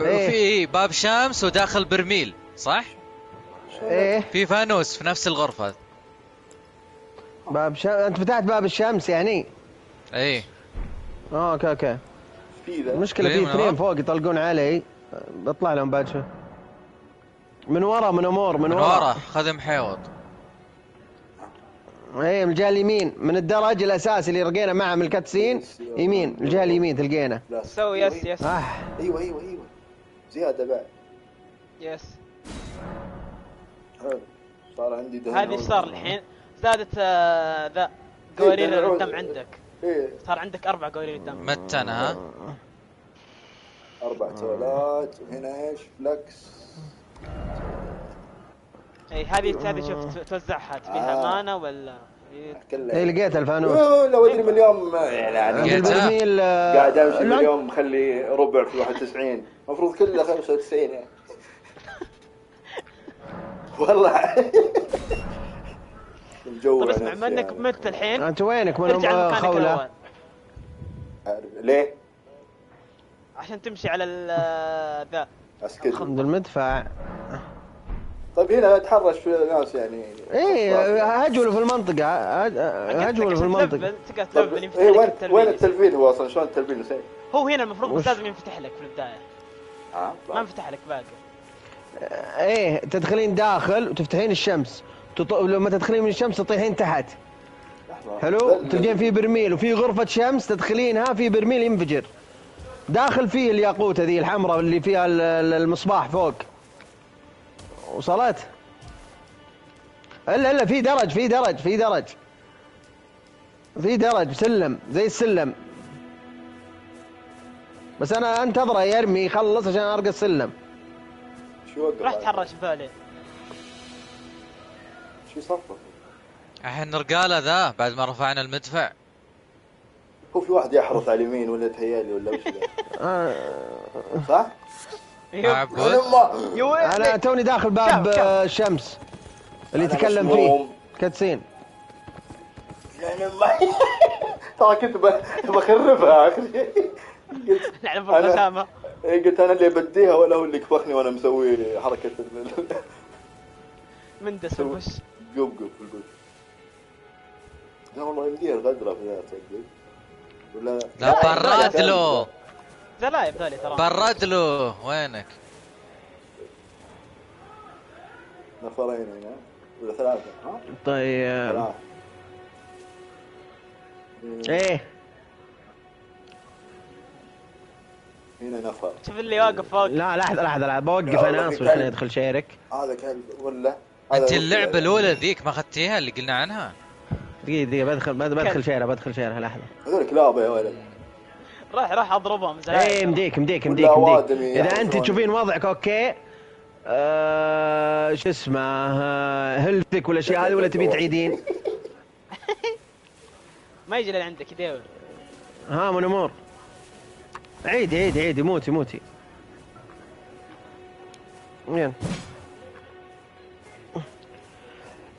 إيه. في إيه باب شمس وداخل برميل صح؟ إيه في فانوس في نفس الغرفة باب شمس أنت فتحت باب الشمس يعني؟ اي آه okay okay المشكلة في من اثنين؟ فوق يطلقون علي بطلع لهم بعد شوي من ورا من أمور من, من ورا خذ محيوط إيه من الجهة اليمين. من الدرج الاساسي اللي رقينا معه من ال cutscene. يمين. الجهة اليمين تلقينا. سوي يس يس. آه. أيوه أيوه أيوه. زيادة بعد. يس. حلو. صار عندي دهن هذه إيش صار الحين زادت آه، ذا قوارير الدم عندك. إيه. صار عندك أربع قوارير دم مت أنا ها؟ أربع تولات وهنا إيش؟ فلكس. إي هذه هذه شوف توزعها تبيها آه. أمانة ولا؟ إيه لقيت الفانوس. لو ادري من يعني؟ البرميل آه، قاعد أمشي من اليوم مخلي ربع في 91 المفروض كله 95 يعني. [laughs] والله. الجو طيب اسمع ما إنك يعني. مت الحين أنت وينك؟ من ارجع آه، لمكانك خولة الأول. عارف. ليه؟ عشان تمشي على ال- آه، ذا. أسكت. عند المدفع. طيب هنا اتحرش في ناس يعني. إيه هجولوا في المنطقة. هج- هجولوا في تلفل، تقدر طيب ينفتح إيه لك وين التلفيل. وين التلفيل هو أصلا؟ شلون التلفيل نسيت؟ هو هنا المفروض؟ بس لازم ينفتح لك في البداية. آه ما انفتح لك باقي. إيه تدخلين داخل وتفتحين الشمس. تط... لما تدخلين من الشمس تطيحين تحت. لحظة. حلو؟ تلقين فيه برميل وفي غرفة شمس تدخلينها في برميل ينفجر. داخل فيه الياقوتة ذي الحمراء اللي فيها ال- ال- المصباح فوق. وصلت. إلا إلا في درج في درج في درج. في درج سلم زي السلم. بس أنا انتظره يرمي يخلص عشان أرقى السلم. شو هذا؟ تحرش ببالي شو يصفر الحين نرقاله ذا بعد ما رفعنا المدفع. هو في واحد يحرص على اليمين ولا تهيألي ولا وش ذا؟ آه، صح؟ أنا توني داخل باب الشمس اللي أنا يتكلم فيه. كاتسين. يعني [laughs] ترى كنت ب- بخربها اخر شيء قلت نعرف أنا- الخزامة إيه، قلت أنا اللي بديها ولا هو اللي كفخني وأنا مسوي حركة مندس الوش قوب قوب في القوب لا والله يمديها الغدرة في ذا تصدق ولا لا براد له. زلايب ذولي ترى. برد له وينك؟ نفرين هنا. ولا ثلاثة ها؟ طيب. ثلاثة. إيه. هنا نفر. شوف اللي واقف فوق. لا لحظة لحظة لا بوقف لا، أنا اصبر خليني. ادخل شيرك. هذا كلب ولا؟ أنت اللعبة الأولى ذيك ما أخذتيها اللي قلنا عنها؟ دقيقة دقيقة بدخل بد- بدخل. شيره بدخل شيره لحظة. هذول كلاب يا ولد. راح راح اضربهم زلايب إيه مديك مديك مديك مديك أوادمي إذا أنت. تشوفين وضعك أوكي. آه شو اسمه آه، هيلثك والاشياء هذه ولا تبين تعيدين؟ [laughs] ما يجي عندك يداول ها من أمور. عيدي عيدي عيدي موتي موتي يلا.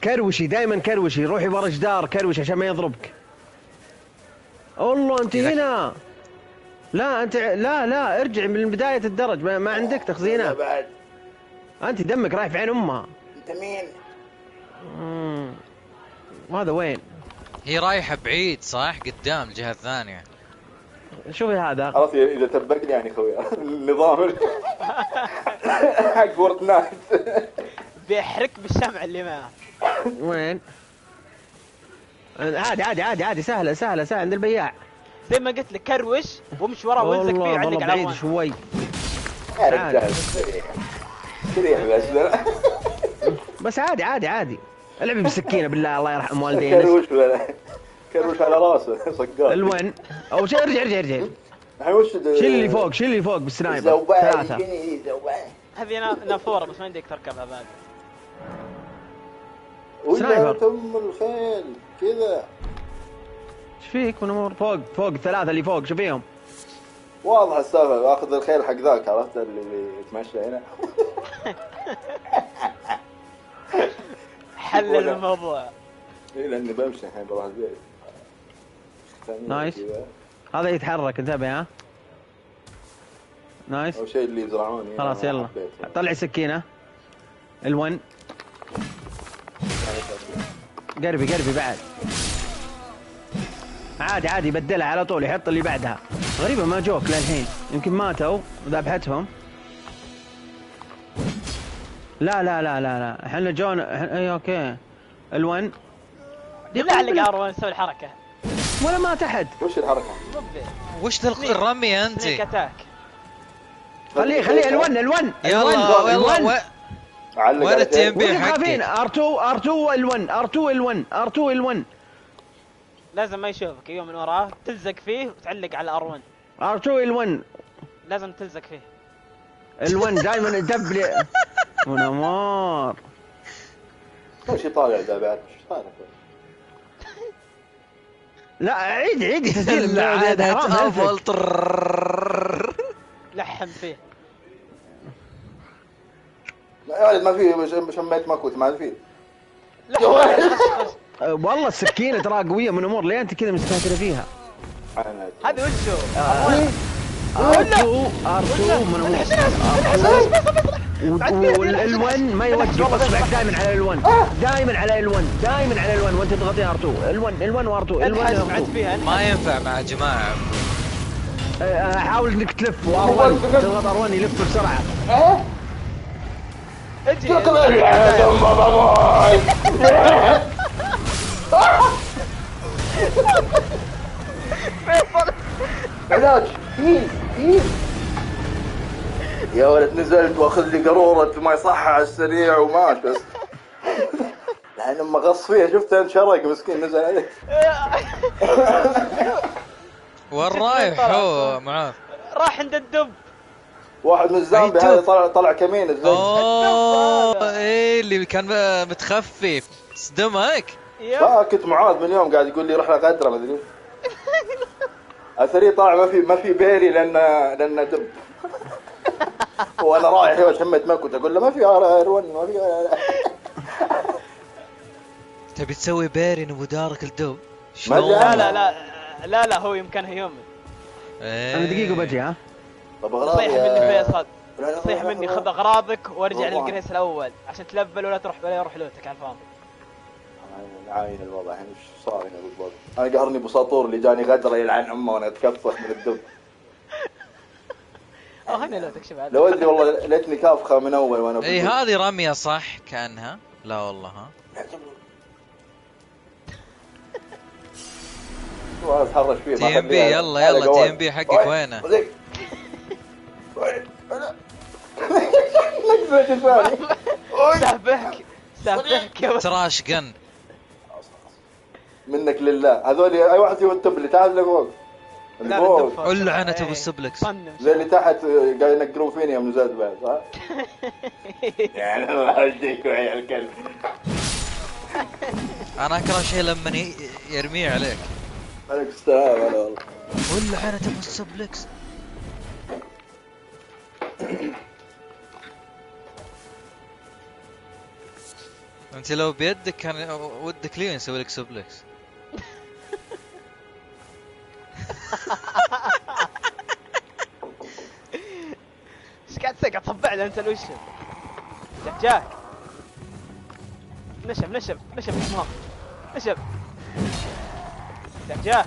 كروشي دائما كروشي روحي ورا جدار كروشي عشان ما يضربك. والله أنت هنا. لا أنت لا لا ارجع من بداية الدرج ما, ما عندك لا تخزينه بعد. أنت دمك رايح في عين أمها. أنت مين؟ مم. وهذا وين؟ هي رايحة بعيد صح؟ قدام الجهة الثانية. شوفي هذا. خلاص اذا تبقني يعني خويا النظام [laughs] حق Fortnite بيحرك بالشمع اللي معه وين؟ عادي عادي عادي عادي سهلة سهلة سهلة عند البياع. زي ما قلت لك crouch وامشي وراه والزق فيه والله على بعيد. شوي. يا رجال [laughs] بس. عادي عادي عادي. العبي بالسكينه بالله الله يرحم والدينك crouch ولا crouch على راسه صقار L1 أو شيء ارجع ارجع ارجع. الحين وش شيل اللي فوق شيل اللي فوق بال sniper. ثلاثة. هذه نا- نافورة بس ما يمديك تركبها بعد sniper. تم الخيل كذا. إيش فيك؟ من امور فوق فوق الثلاثه اللي فوق شوفيهم واضح السالفه آخذ الخيل حق ذاك عرفت؟ اللي اللي يتمشى هنا. حلل ولا. الموضوع. اي لأني بمشي الحين بروح البيت. nice. هذا. يتحرك انتبه ها؟ nice. أو شيء اللي يزرعون هنا خلاص يلا. طلعي سكينه L1. قربي قربي بعد. عادي عادي يبدلها على طول يحط اللي بعدها. غريبة ما جوك للحين. يمكن ماتوا وذبحتهم. لا لا لا لا لا. إحنا جونا إحنا- اي okay. L1. بالله علق اروان نسوي الحركة. ولا مات احد وش الحركة؟ وش تلقي الرمي أنت؟ sneak attack. خليه خليه. الون الون. يلا يلا وين حقي. خافين. R2 R2 L1 R2 L1 R2 L1 لازم ما يشوفك يوم من وراه تلزق فيه وتعلق على R1 R2 L1 لازم تلزق فيه. L1 دائما دب لي منمار [laughs] وش يطالع ذا بعد؟ وش طالع؟ [laughs] لا عيد عيد. [laughs] حرام افضل. لحم فيه. لا يا ولد ما في مش- شميت مكوت ما في. لحم. أه، والله السكينة ترى قوية من امور ليه أنت كذا مستهتره فيها؟ هذا وشو R2 R2 من امور و L1 ما يوقف اصبعك دائما على L1 دائما على L1 دائما على L1 وأنت تضغطين R2 L1 L1 و R2 الحاج L1 بعد فيها. ما ينفع مع جماعة. حاول إنك تلف. و R1 تضغط R1 يلف بسرعة. إجي. [laughs] علاج هيل هيل يا ولد نزلت واخذ لي قارورة ما يصح على السريع وماش بس. لأن لما غص فيها شفته انشرق مسكين نزل عليه [laughs] وين رايح؟ هو معاذ. راح عند الدب. واحد من الزامبي هذا. طلع طلع كمين الزين أوه إيه اللي كان متخفي صدمك؟ لا كنت معاذ من يوم قاعد يقول لي رحلة غدره ما أدري. أثري طلع ما في ما في parry لأن لأن دب. [laughs] وأنا رايح شميت مكوت أقول له ما في R 1 ما في [laughs] تبي تسوي parry ابو دارك الدب ما لا لا لا لا لا هو يمكنها يومن إيه. أنا دقيقة بجي ها؟ طب أغراض نصيحة مني فيصل لا، مني. خذ أغراضك وارجع. لل grace الأول عشان تلفل ولا تروح ولا يروح loot ك على الفاضي عاين الوضع الحين إيش صار هنا بالضبط؟ أنا قهرني ابو ساطور اللي جاني غدره يلعن امه وأنا أتكفخ من الدب [laughs] أو هنا لوتك شوف لو ادري والله ليتني كافخة من أول وأنا إي. هذه رمية صح كانها لا والله ها والله اتحرش فيه تي ام بي يلا يلا تي ام بي حقك وينه؟ زيك. وين؟ أنا. نقزة جسماني. أوي. سافحك سافحك يا ولد. تراش جن منك لله. هذول أي واحد فيهم التب اللي تعال الدب فوق. لعنة أبو إيه. السبلكس. زي اللي تحت قاعد ينقرون فيني يوم نزلت بعد صح؟ [laughs] يعني الله يهديك ويا الكلب أنا أكره شيء لما يرميه عليك. عليك السلام هلا والله لعنة أبو السبلكس. أنت لو بيدك كان ودك ليه نسوي لك سبلكس؟ إيش قاعد تسوي؟ قاعد تطبع له انت الوش جاك. جاك نشف نشف نشف اسمها نشف جاك. جاك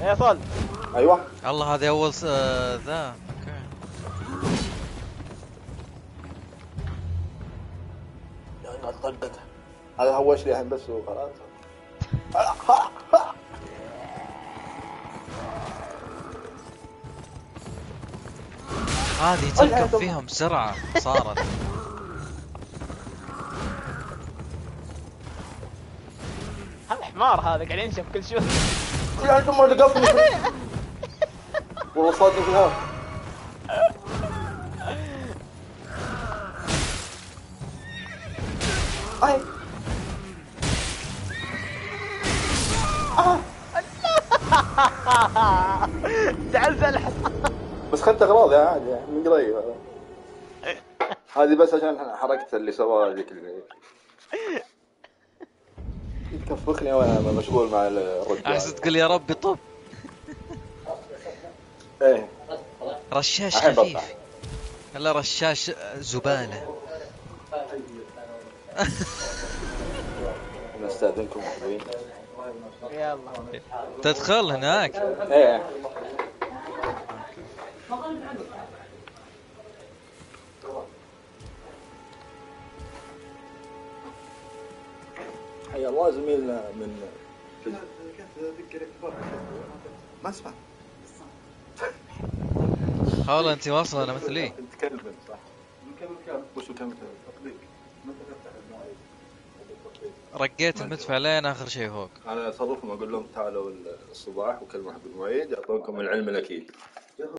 يا صل أيوه. الله هذه أول. آه، ذا. أوكي طقته هذا هوش لي الحين بس وخلاص هذه تركب فيهم بسرعة صارت. هذا حمار هذا قاعد ينشف كل شوي. يا أنتم ما لقطني والله صادق في الهواء أي. زعل بس خدت أغراض يا عادي يعني من قريب. هذا. هذه بس عشان حركته اللي سواها ذيك اللي يكفخني وأنا مشغول مع الرجال. احسن تقول يا ربي طب. إيه. رشاش خفيف. هلا رشاش زبالة. نستأذنكم حبيبي يلا. تدخل هناك. إيه حيا الله زميلنا من ما اسمع حاول انت واصل أنا مثلي. انت كلب صح. وش كم رقيت المدفع لين آخر شيء فوق. أنا أصرفهم أقول لهم تعالوا الصباح وكلموا حق المعيد يعطونكم العلم الأكيد.